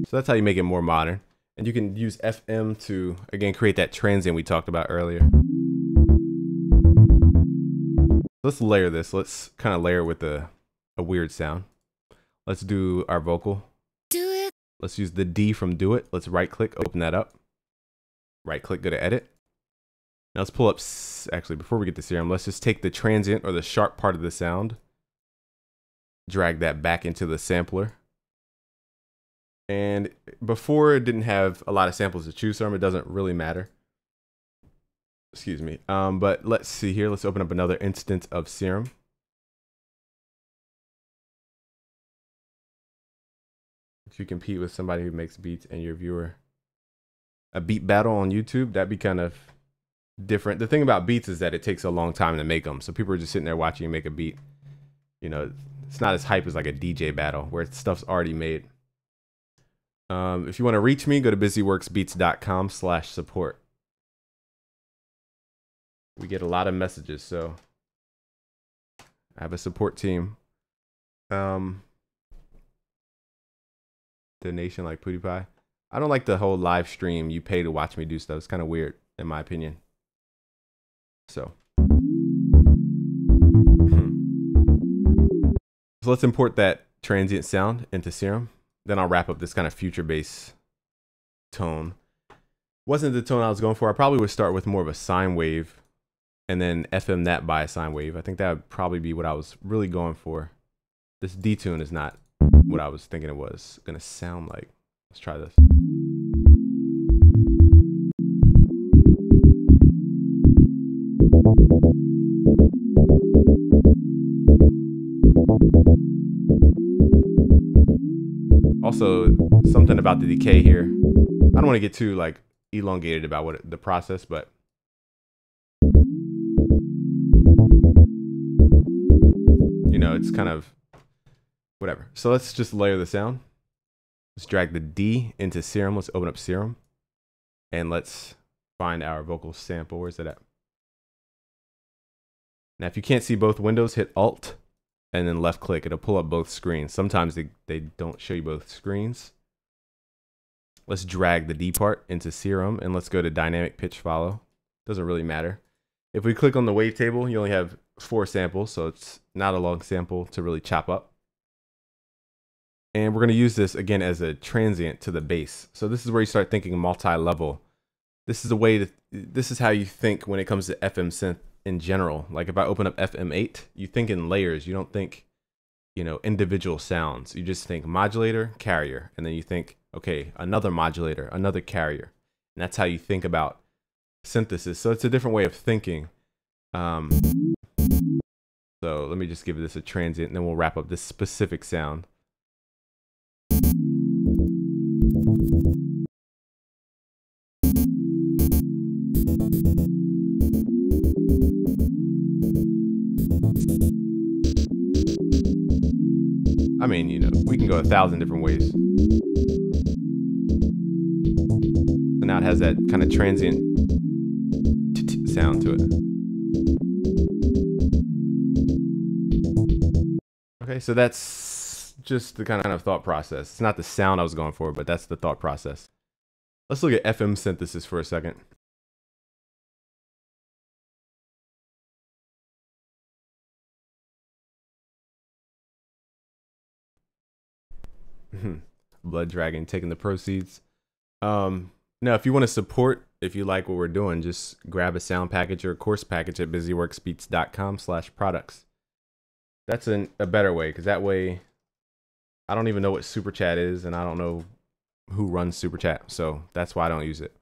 So that's how you make it more modern. And you can use FM to, again, create that transient we talked about earlier. Let's layer this. Let's kind of layer with a, a weird sound. Let's do our vocal. Do it. Let's use the D from do it. Let's right click, open that up. Right click, go to edit. Now let's pull up, actually, before we get to serum, let's just take the transient or the sharp part of the sound, drag that back into the sampler. And before it didn't have a lot of samples to choose from, it doesn't really matter. Excuse me. Um, but let's see here. Let's open up another instance of Serum. If you compete with somebody who makes beats and your viewer, a beat battle on YouTube, that'd be kind of different. The thing about beats is that it takes a long time to make them. So people are just sitting there watching you make a beat. You know, it's not as hype as like a DJ battle where stuff's already made. Um, if you want to reach me, go to busyworksbeats.com slash support. We get a lot of messages, so I have a support team. Um, donation like PewDiePie. I don't like the whole live stream. You pay to watch me do stuff. It's kind of weird, in my opinion. So. so let's import that transient sound into Serum. Then I'll wrap up this kind of future bass tone. Wasn't the tone I was going for. I probably would start with more of a sine wave and then FM that by a sine wave. I think that would probably be what I was really going for. This detune is not what I was thinking it was gonna sound like. Let's try this. Also, something about the decay here. I don't want to get too like elongated about what it, the process, but you know, it's kind of whatever. So let's just layer the sound. Let's drag the D into Serum. Let's open up Serum. And let's find our vocal sample. Where's it at? Now, if you can't see both windows, hit Alt and then left click. It'll pull up both screens. Sometimes they, they don't show you both screens. Let's drag the D part into Serum and let's go to Dynamic Pitch Follow. Doesn't really matter. If we click on the wavetable, you only have four samples, so it's not a long sample to really chop up. And we're going to use this again as a transient to the bass. So this is where you start thinking multi-level. This is a way to, this is how you think when it comes to FM synth in general. Like if I open up FM8, you think in layers. You don't think, you know, individual sounds. You just think modulator, carrier. And then you think, okay, another modulator, another carrier. And that's how you think about synthesis. So it's a different way of thinking. Um, so let me just give this a transient and then we'll wrap up this specific sound. I mean, you know, we can go a thousand different ways. And now it has that kind of transient sound to it. Okay, so that's just the kind of thought process. It's not the sound I was going for, but that's the thought process. Let's look at FM synthesis for a second. Blood Dragon taking the proceeds. Um, now, if you want to support, if you like what we're doing, just grab a sound package or a course package at busyworksbeats.com slash products. That's an, a better way because that way I don't even know what Super Chat is and I don't know who runs Super Chat. So that's why I don't use it.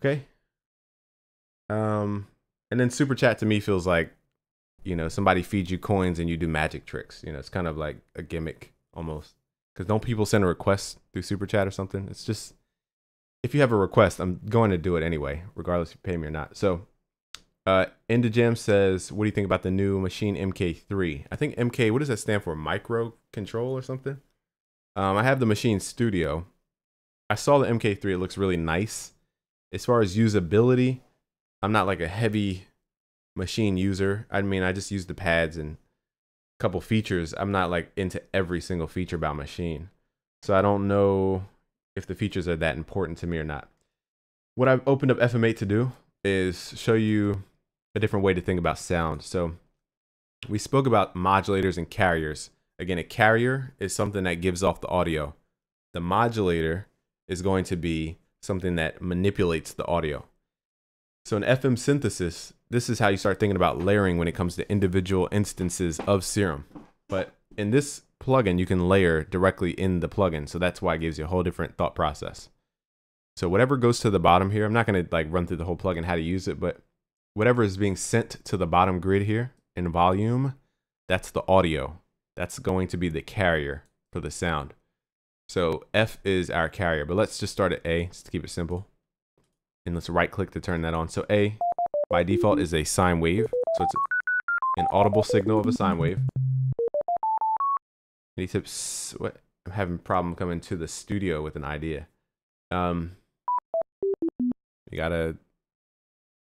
Okay. Um, and then Super Chat to me feels like, you know, somebody feeds you coins and you do magic tricks. You know, it's kind of like a gimmick almost. Because don't people send a request through Super Chat or something? It's just, if you have a request, I'm going to do it anyway, regardless if you pay me or not. So, uh, Indigem says, what do you think about the new Maschine MK3? I think MK, what does that stand for? Micro Control or something? Um, I have the Maschine Studio. I saw the MK3. It looks really nice. As far as usability, I'm not like a heavy Maschine user. I mean, I just use the pads and couple features, I'm not like into every single feature about Maschine. So I don't know if the features are that important to me or not. What I've opened up FM8 to do is show you a different way to think about sound. So we spoke about modulators and carriers. Again, a carrier is something that gives off the audio. The modulator is going to be something that manipulates the audio. So in FM synthesis, this is how you start thinking about layering when it comes to individual instances of Serum. But in this plugin, you can layer directly in the plugin. So that's why it gives you a whole different thought process. So whatever goes to the bottom here, I'm not going to like run through the whole plugin how to use it, but whatever is being sent to the bottom grid here in volume, that's the audio. That's going to be the carrier for the sound. So F is our carrier, but let's just start at A just to keep it simple and let's right click to turn that on. So A by default is a sine wave. So it's an audible signal of a sine wave. Any tips? What? I'm having a problem coming to the studio with an idea. Um, you gotta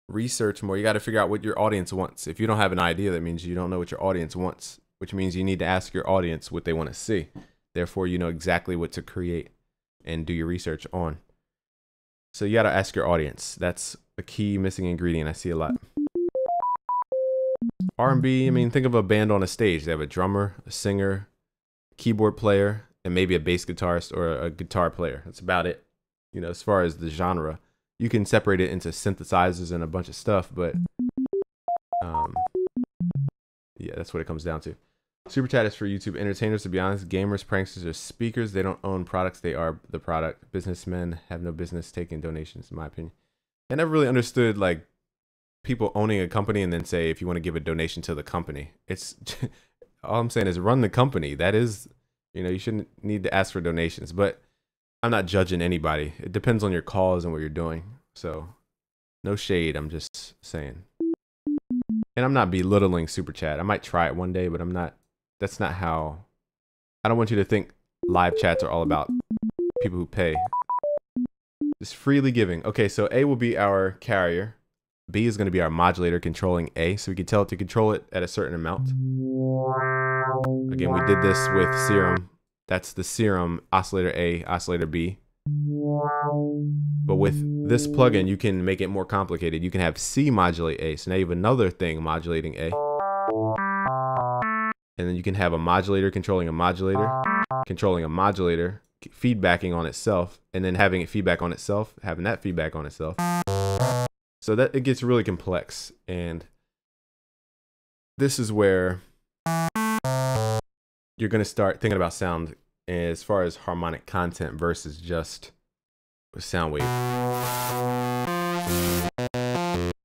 research more. You gotta figure out what your audience wants. If you don't have an idea, that means you don't know what your audience wants, which means you need to ask your audience what they want to see. Therefore, you know exactly what to create and do your research on. So you gotta ask your audience. That's a key missing ingredient I see a lot. R&B, I mean, think of a band on a stage. They have a drummer, a singer, keyboard player, and maybe a bass guitarist or a guitar player. That's about it. You know, as far as the genre, you can separate it into synthesizers and a bunch of stuff, but um, yeah, that's what it comes down to. Super chat is for YouTube entertainers. To be honest, gamers, pranksters, or speakers. They don't own products; they are the product. Businessmen have no business taking donations, in my opinion. I never really understood like people owning a company and then say if you want to give a donation to the company. It's all I'm saying is run the company. That is, you know, you shouldn't need to ask for donations. But I'm not judging anybody. It depends on your cause and what you're doing. So no shade. I'm just saying. And I'm not belittling super chat. I might try it one day, but I'm not. That's not how. I don't want you to think live chats are all about people who pay. It's freely giving. Okay, so A will be our carrier. B is going to be our modulator controlling A, so we can tell it to control it at a certain amount. Again, we did this with serum. That's the serum oscillator A, oscillator B. But with this plugin, you can make it more complicated. You can have C modulate A, so now you have another thing modulating A. And then you can have a modulator controlling a modulator, controlling a modulator, feedbacking on itself, and then having it feedback on itself, having that feedback on itself. So that it gets really complex. And this is where you're going to start thinking about sound as far as harmonic content versus just sound wave.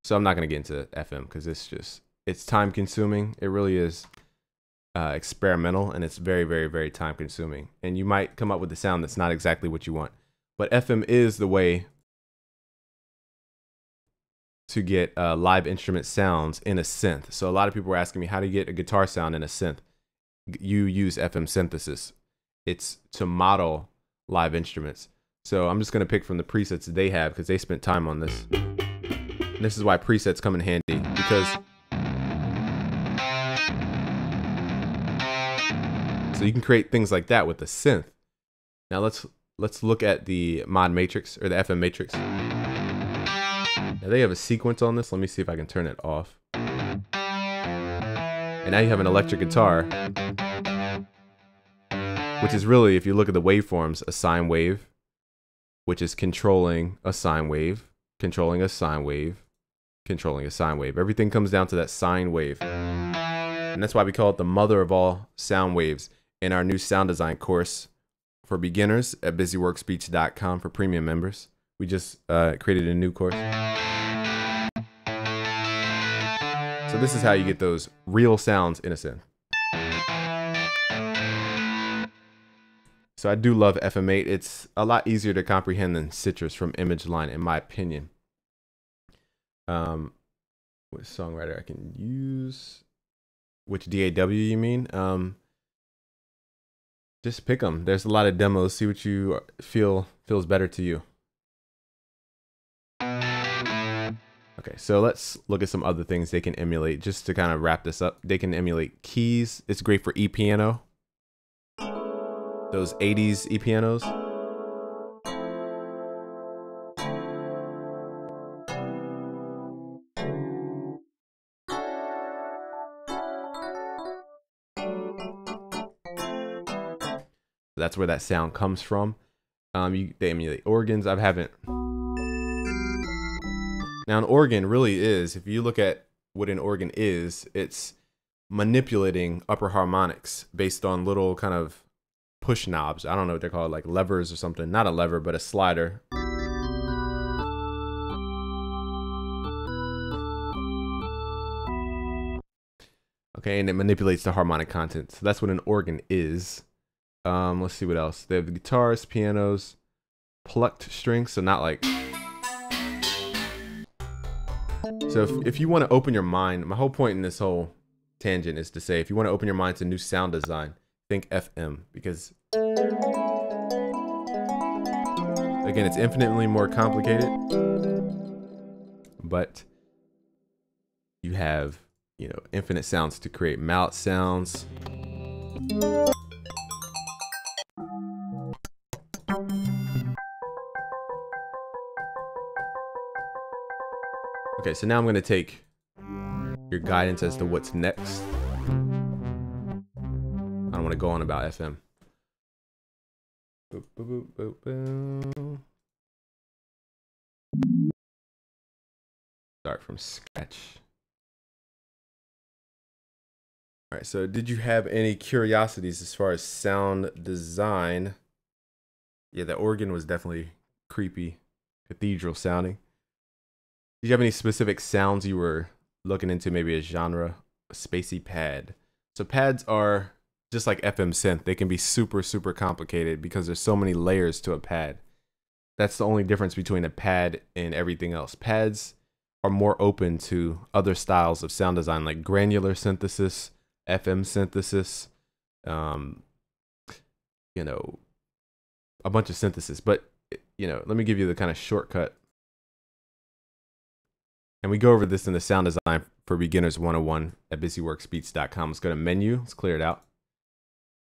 So I'm not going to get into FM because it's just, it's time consuming. It really is uh, experimental and it's very, very, very time consuming. And you might come up with a sound that's not exactly what you want. But FM is the way to get uh, live instrument sounds in a synth. So a lot of people were asking me how to get a guitar sound in a synth. You use FM synthesis. It's to model live instruments. So I'm just gonna pick from the presets they have because they spent time on this. And this is why presets come in handy because so you can create things like that with the synth. Now let's let's look at the mod matrix or the FM matrix. Now they have a sequence on this. Let me see if I can turn it off. And now you have an electric guitar, which is really, if you look at the waveforms, a sine wave, which is controlling a sine wave, controlling a sine wave, controlling a sine wave. Everything comes down to that sine wave. And that's why we call it the mother of all sound waves in our new sound design course for beginners at busyworksbeats.com for premium members. We just uh, created a new course. So this is how you get those real sounds in a synth. So I do love FM8. It's a lot easier to comprehend than Sytrus from Image Line, in my opinion. Um, what songwriter I can use? Which DAW you mean? Um, just pick them. There's a lot of demos. See what you feel feels better to you. Okay, so let's look at some other things they can emulate just to kind of wrap this up. They can emulate keys. It's great for e-piano. Those 80s e-pianos. That's where that sound comes from. Um, you, they emulate organs. I haven't now, an organ really is, if you look at what an organ is, it's manipulating upper harmonics based on little kind of push knobs. I don't know what they're called, like levers or something. Not a lever, but a slider. Okay, and it manipulates the harmonic content. So that's what an organ is. Um, let's see what else. They have guitars, pianos, plucked strings, so not like so if, if you want to open your mind, my whole point in this whole tangent is to say, if you want to open your mind to new sound design, think FM because again, it's infinitely more complicated, but you have, you know, infinite sounds to create mouth sounds. Okay, so now I'm going to take your guidance as to what's next. I don't want to go on about FM. Boop, boop, boop, Start from scratch. All right, so did you have any curiosities as far as sound design? Yeah, the organ was definitely creepy, cathedral sounding. Did you have any specific sounds you were looking into? Maybe a genre, a spacey pad. So pads are just like FM synth. They can be super, super complicated because there's so many layers to a pad. That's the only difference between a pad and everything else. Pads are more open to other styles of sound design like granular synthesis, FM synthesis, um, you know, a bunch of synthesis. But, you know, let me give you the kind of shortcut and we go over this in the sound design for beginners 101 at busyworksbeats.com. Let's go to menu, let's clear it out.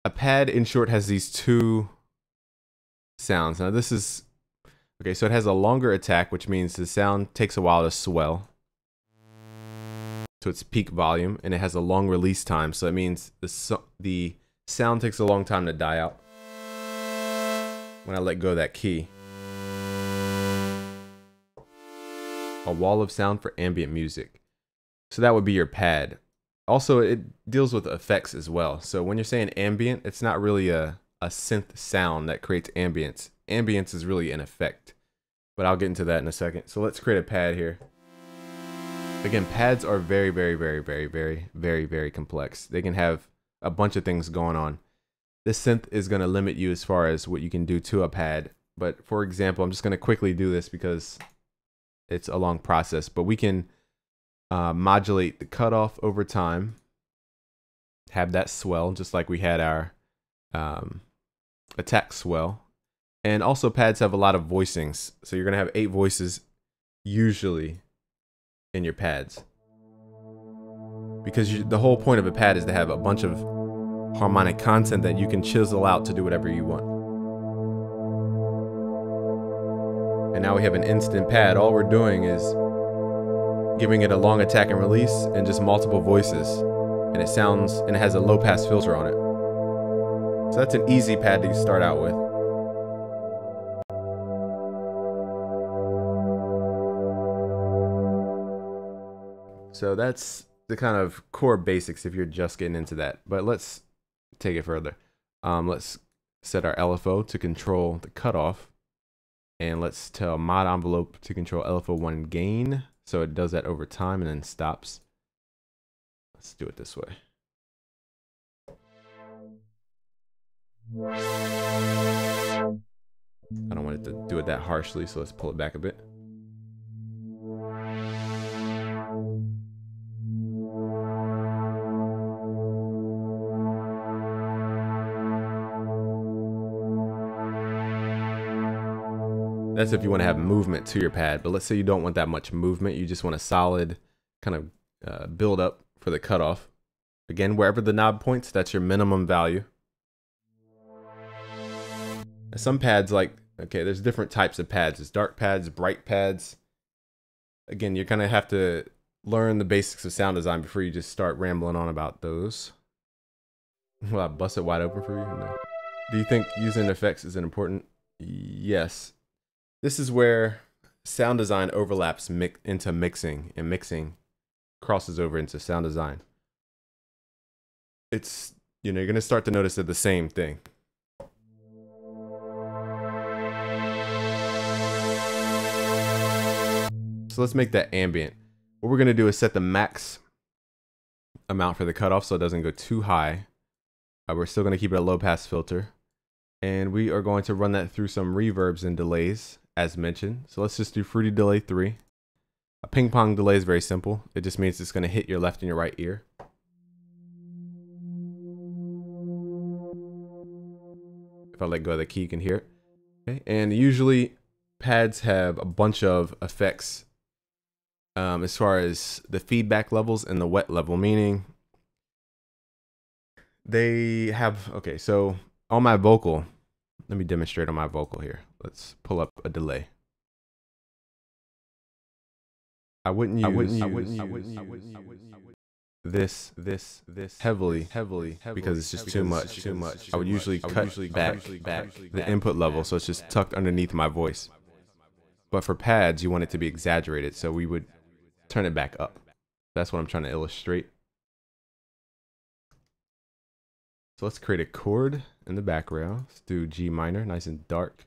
A pad, in short, has these two sounds. Now, this is okay, so it has a longer attack, which means the sound takes a while to swell to its peak volume, and it has a long release time. So it means the, so the sound takes a long time to die out when I let go of that key. A wall of sound for ambient music. So that would be your pad. Also, it deals with effects as well. So when you're saying ambient, it's not really a, a synth sound that creates ambience. Ambience is really an effect. But I'll get into that in a second. So let's create a pad here. Again, pads are very, very, very, very, very, very, very complex. They can have a bunch of things going on. This synth is going to limit you as far as what you can do to a pad. But for example, I'm just going to quickly do this because it's a long process, but we can uh, modulate the cutoff over time, have that swell just like we had our um, attack swell. And also pads have a lot of voicings. So you're going to have eight voices usually in your pads. Because you, the whole point of a pad is to have a bunch of harmonic content that you can chisel out to do whatever you want. And now we have an instant pad. All we're doing is giving it a long attack and release and just multiple voices. And it sounds, and it has a low pass filter on it. So that's an easy pad to start out with. So that's the kind of core basics if you're just getting into that. But let's take it further. Um, let's set our LFO to control the cutoff. And let's tell mod envelope to control LFO1 gain. So it does that over time and then stops. Let's do it this way. I don't want it to do it that harshly, so let's pull it back a bit. That's if you want to have movement to your pad. But let's say you don't want that much movement. You just want a solid kind of uh, build up for the cutoff. Again, wherever the knob points, that's your minimum value. Some pads like, okay, there's different types of pads. There's dark pads, bright pads. Again, you're going to have to learn the basics of sound design before you just start rambling on about those. Will I bust it wide open for you? No. Do you think using effects is an important? Yes. This is where sound design overlaps into mixing, and mixing crosses over into sound design. It's, you know, you're going to start to notice they're the same thing. So let's make that ambient. What we're going to do is set the max amount for the cutoff so it doesn't go too high. Uh, we're still going to keep it a low pass filter. And we are going to run that through some reverbs and delays as mentioned. So let's just do fruity delay three. A ping pong delay is very simple. It just means it's going to hit your left and your right ear. If I let go of the key, you can hear it. Okay. And usually pads have a bunch of effects um, as far as the feedback levels and the wet level, meaning they have, okay, so on my vocal, let me demonstrate on my vocal here. Let's pull up a delay. I wouldn't use, I wouldn't use, I wouldn't I wouldn't I wouldn't this, this, this heavily, heavily, because it's just too much, too much. I would usually cut back, back the input level, so it's just tucked underneath my voice. But for pads, you want it to be exaggerated, so we would turn it back up. That's what I'm trying to illustrate. So let's create a chord in the background. Let's do G minor, nice and dark.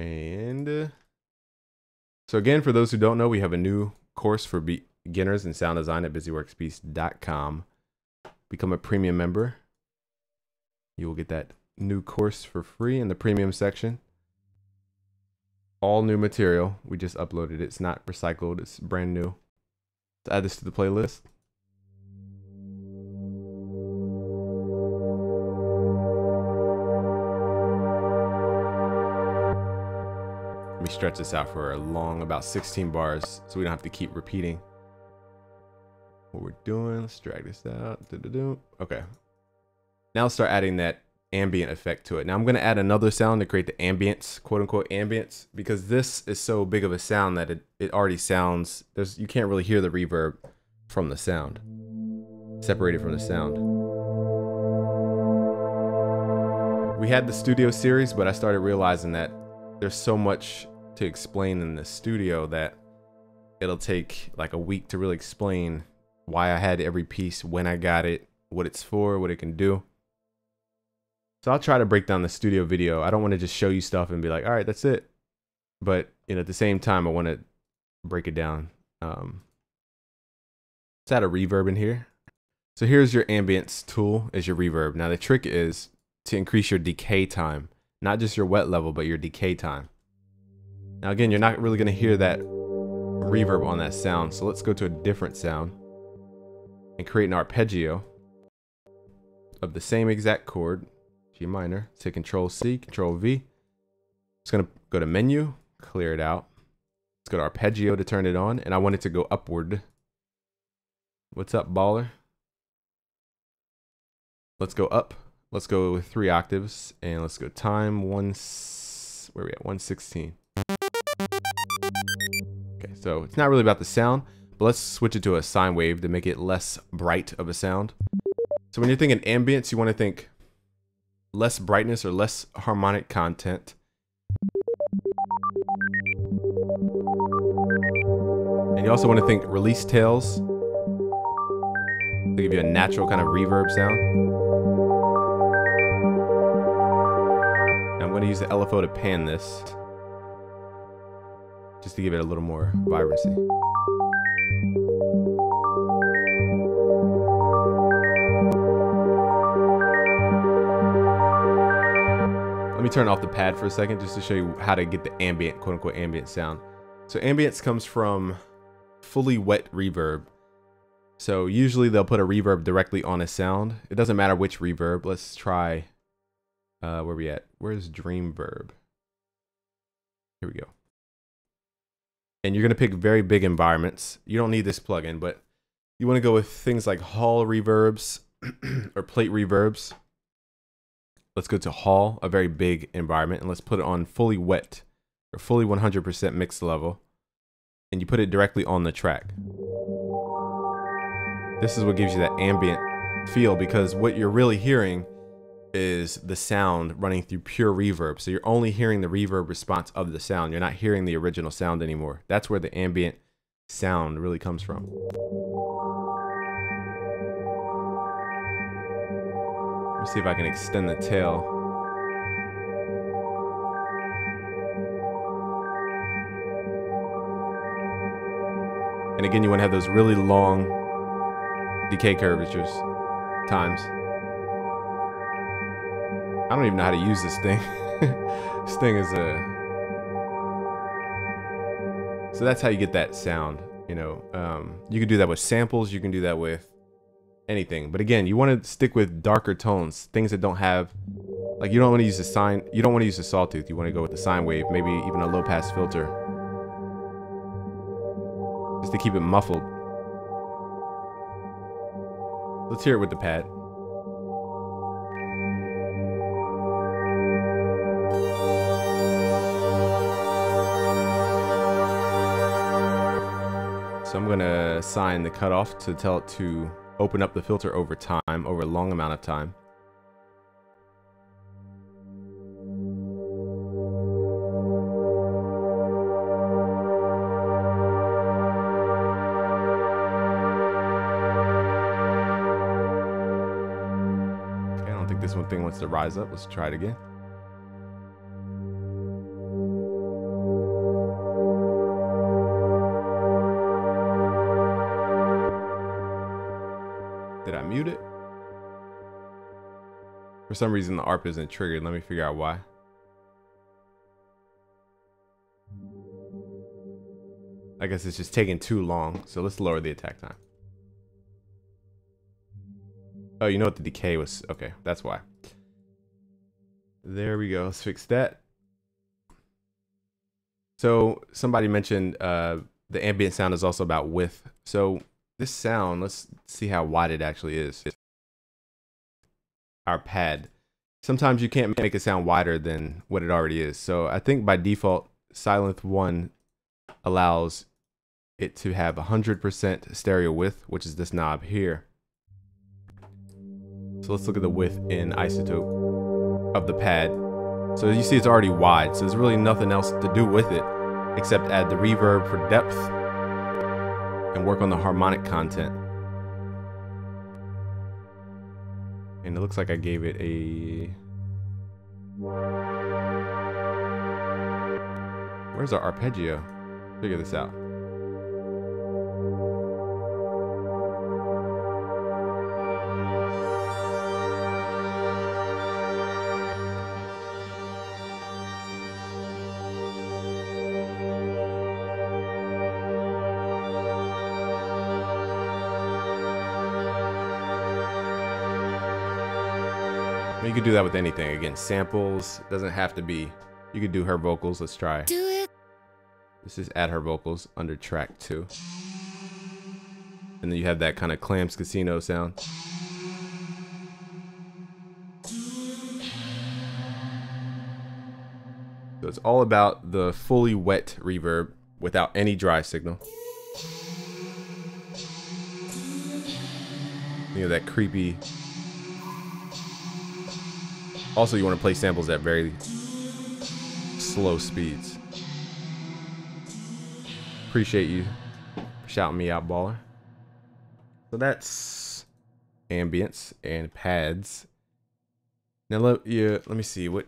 And uh, so again, for those who don't know, we have a new course for beginners in sound design at busyworksbeats.com. Become a premium member. You will get that new course for free in the premium section. All new material. We just uploaded it. It's not recycled. It's brand new. Let's add this to the playlist. Let me stretch this out for a long, about 16 bars, so we don't have to keep repeating what we're doing. Let's drag this out. Okay. Now start adding that ambient effect to it. Now I'm going to add another sound to create the ambience, quote unquote ambience, because this is so big of a sound that it, it already sounds, there's you can't really hear the reverb from the sound, separated from the sound. We had the studio series, but I started realizing that there's so much to explain in the studio that it'll take like a week to really explain why I had every piece, when I got it, what it's for, what it can do. So I'll try to break down the studio video. I don't want to just show you stuff and be like, all right, that's it. But you know, at the same time, I want to break it down. Um, let's add a reverb in here. So here's your ambience tool as your reverb. Now the trick is to increase your decay time, not just your wet level, but your decay time. Now again, you're not really gonna hear that reverb on that sound. So let's go to a different sound and create an arpeggio of the same exact chord, G minor. Say Control C, Control V. It's gonna go to menu, clear it out. Let's go to arpeggio to turn it on, and I want it to go upward. What's up, baller? Let's go up. Let's go with three octaves, and let's go time one. Where we at? 116. Okay, so it's not really about the sound, but let's switch it to a sine wave to make it less bright of a sound. So when you're thinking ambience, you want to think less brightness or less harmonic content. And you also want to think release tails to give you a natural kind of reverb sound. Going to use the LFO to pan this just to give it a little more vibrancy. Let me turn off the pad for a second just to show you how to get the ambient, quote unquote, ambient sound. So ambience comes from fully wet reverb. So usually they'll put a reverb directly on a sound. It doesn't matter which reverb. Let's try, uh, where we at? Where's DreamVerb? Here we go and you're going to pick very big environments. You don't need this plugin, but you want to go with things like hall reverbs or plate reverbs. Let's go to hall, a very big environment, and let's put it on fully wet or fully 100% mixed level. And you put it directly on the track. This is what gives you that ambient feel because what you're really hearing is the sound running through pure reverb. So you're only hearing the reverb response of the sound. You're not hearing the original sound anymore. That's where the ambient sound really comes from. Let me see if I can extend the tail. And again, you want to have those really long decay curvatures times. I don't even know how to use this thing. this thing is a... So that's how you get that sound, you know. Um, you can do that with samples. You can do that with anything. But again, you want to stick with darker tones, things that don't have, like you don't want to use a sine, you don't want to use a sawtooth. You want to go with the sine wave, maybe even a low pass filter, just to keep it muffled. Let's hear it with the pad. So I'm gonna assign the cutoff to tell it to open up the filter over time, over a long amount of time. Okay, I don't think this one thing wants to rise up. Let's try it again. Some reason the ARP isn't triggered. Let me figure out why. I guess it's just taking too long. So let's lower the attack time. Oh, you know what the decay was? Okay, that's why. There we go. Let's fix that. So somebody mentioned uh, the ambient sound is also about width. So this sound, let's see how wide it actually is. Our pad. Sometimes you can't make it sound wider than what it already is. So I think by default, Sylenth1 allows it to have 100% stereo width, which is this knob here. So let's look at the width in iZotope of the pad. So you see, it's already wide. So there's really nothing else to do with it except add the reverb for depth and work on the harmonic content. And it looks like I gave it a... Where's our arpeggio? Figure this out. Could do that with anything. Again, samples doesn't have to be. You could do her vocals. Let's try. Do it. This is add her vocals under track two. And then you have that kind of Clams Casino sound. So it's all about the fully wet reverb without any dry signal. You know, that creepy. Also, you want to play samples at very slow speeds. Appreciate you shouting me out, baller. So that's ambience and pads. Now let you let me see what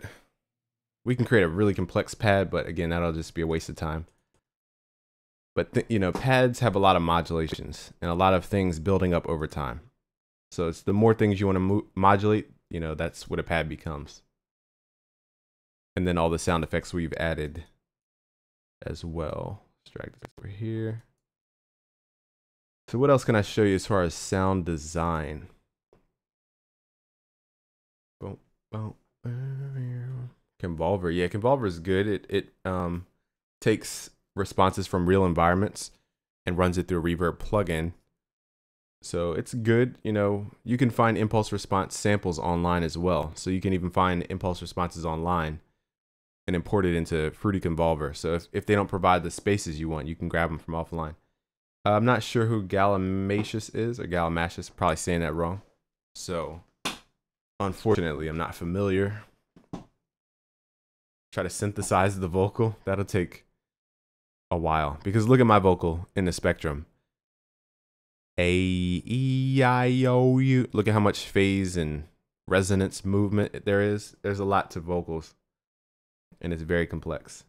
we can create a really complex pad, but again, that'll just be a waste of time. But you know, pads have a lot of modulations and a lot of things building up over time. So it's the more things you want to modulate, you know, that's what a pad becomes. And then all the sound effects we've added as well. Let's drag this over here. So what else can I show you as far as sound design? Boom, boom. Convolver, yeah, Convolver is good. It it um takes responses from real environments and runs it through a reverb plugin. So it's good. You know, you can find impulse response samples online as well. So you can even find impulse responses online and import it into Fruity Convolver. So if, if they don't provide the spaces you want, you can grab them from offline. Uh, I'm not sure who Galimatius is or Galimatius, probably saying that wrong. So unfortunately, I'm not familiar. Try to synthesize the vocal. That'll take a while because look at my vocal in the spectrum. A E I O U. Look at how much phase and resonance movement there is. There's a lot to vocals, and it's very complex.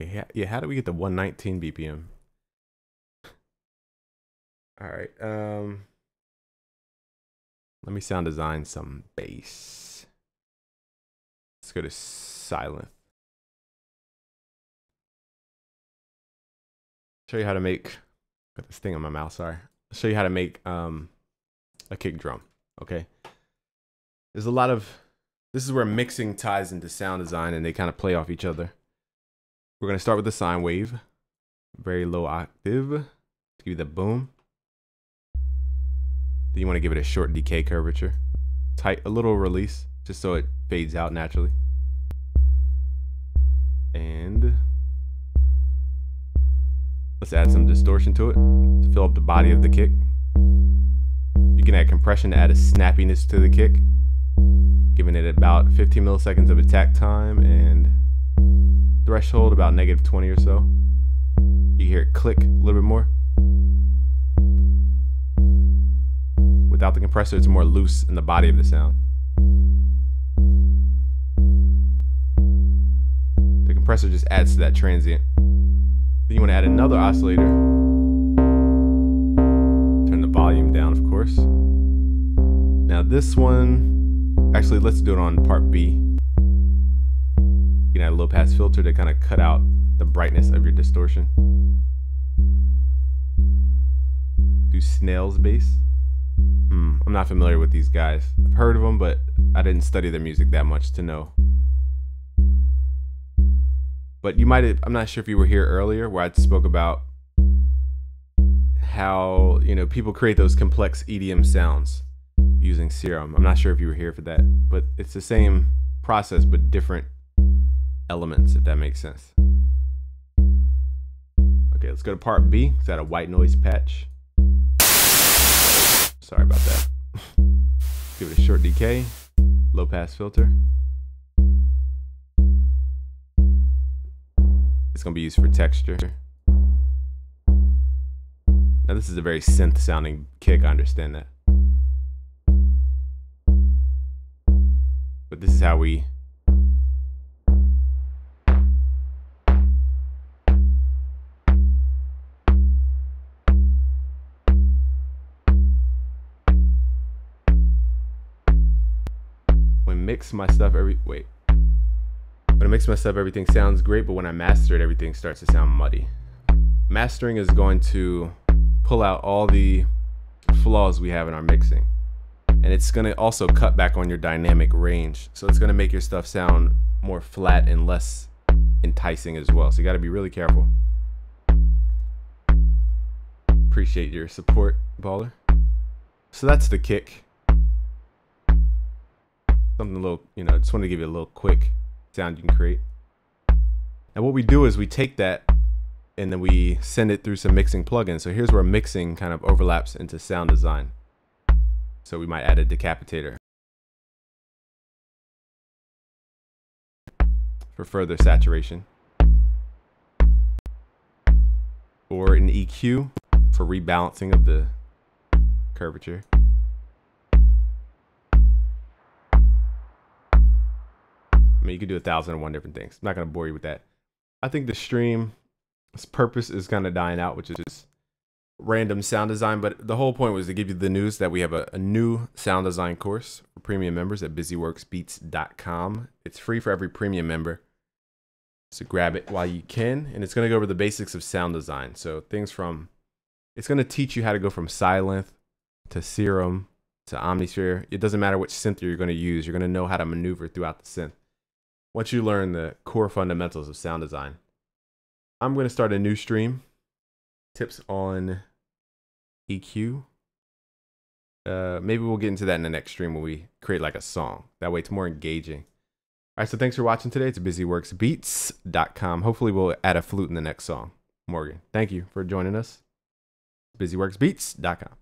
Yeah, yeah. How do we get to 119 BPM? All right. Um, let me sound design some bass. Let's go to Sylenth. Show you how to make. Got this thing on my mouth. Sorry. I'll show you how to make um, a kick drum. Okay. There's a lot of this is where mixing ties into sound design and they kind of play off each other. We're gonna start with the sine wave, very low octave to give you the boom. Then you want to give it a short decay curvature, tight a little release just so it fades out naturally. Let's add some distortion to it to fill up the body of the kick. You can add compression to add a snappiness to the kick, giving it about 15 milliseconds of attack time and threshold about negative 20 or so. You hear it click a little bit more. Without the compressor, it's more loose in the body of the sound. The compressor just adds to that transient. Then you want to add another oscillator. Turn the volume down, of course. Now this one, actually let's do it on part B. You can add a low pass filter to kind of cut out the brightness of your distortion. Do Snail's bass. Hmm, I'm not familiar with these guys. I've heard of them, but I didn't study their music that much to know. But you might have, I'm not sure if you were here earlier where I spoke about how, you know, people create those complex EDM sounds using Serum. I'm not sure if you were here for that, but it's the same process but different elements if that makes sense. Okay, let's go to part B. Is that a white noise patch? Sorry about that. Give it a short decay, low pass filter. It's gonna be used for texture. Now this is a very synth sounding kick, I understand that. But this is how we when mix my stuff every wait when I mix my stuff, everything sounds great, but when I master it, everything starts to sound muddy. Mastering is going to pull out all the flaws we have in our mixing. And it's going to also cut back on your dynamic range. So it's going to make your stuff sound more flat and less enticing as well. So you got to be really careful. Appreciate your support, baller. So that's the kick. Something a little, you know, just wanted to give you a little quick sound you can create. And what we do is we take that and then we send it through some mixing plugins. So here's where mixing kind of overlaps into sound design. So we might add a decapitator for further saturation. Or an EQ for rebalancing of the curvature. I mean, you could do a thousand and one different things. I'm not going to bore you with that. I think the stream's purpose is kind of dying out, which is just random sound design. But the whole point was to give you the news that we have a, a new sound design course for premium members at busyworksbeats.com. It's free for every premium member. So grab it while you can. And it's going to go over the basics of sound design. So things from, it's going to teach you how to go from Sylenth to Serum to Omnisphere. It doesn't matter which synth you're going to use. You're going to know how to maneuver throughout the synth once you learn the core fundamentals of sound design. I'm going to start a new stream. Tips on EQ. Uh, maybe we'll get into that in the next stream when we create like a song. That way it's more engaging. All right, so thanks for watching today. It's busyworksbeats.com. Hopefully we'll add a flute in the next song. Morgan, thank you for joining us. busyworksbeats.com.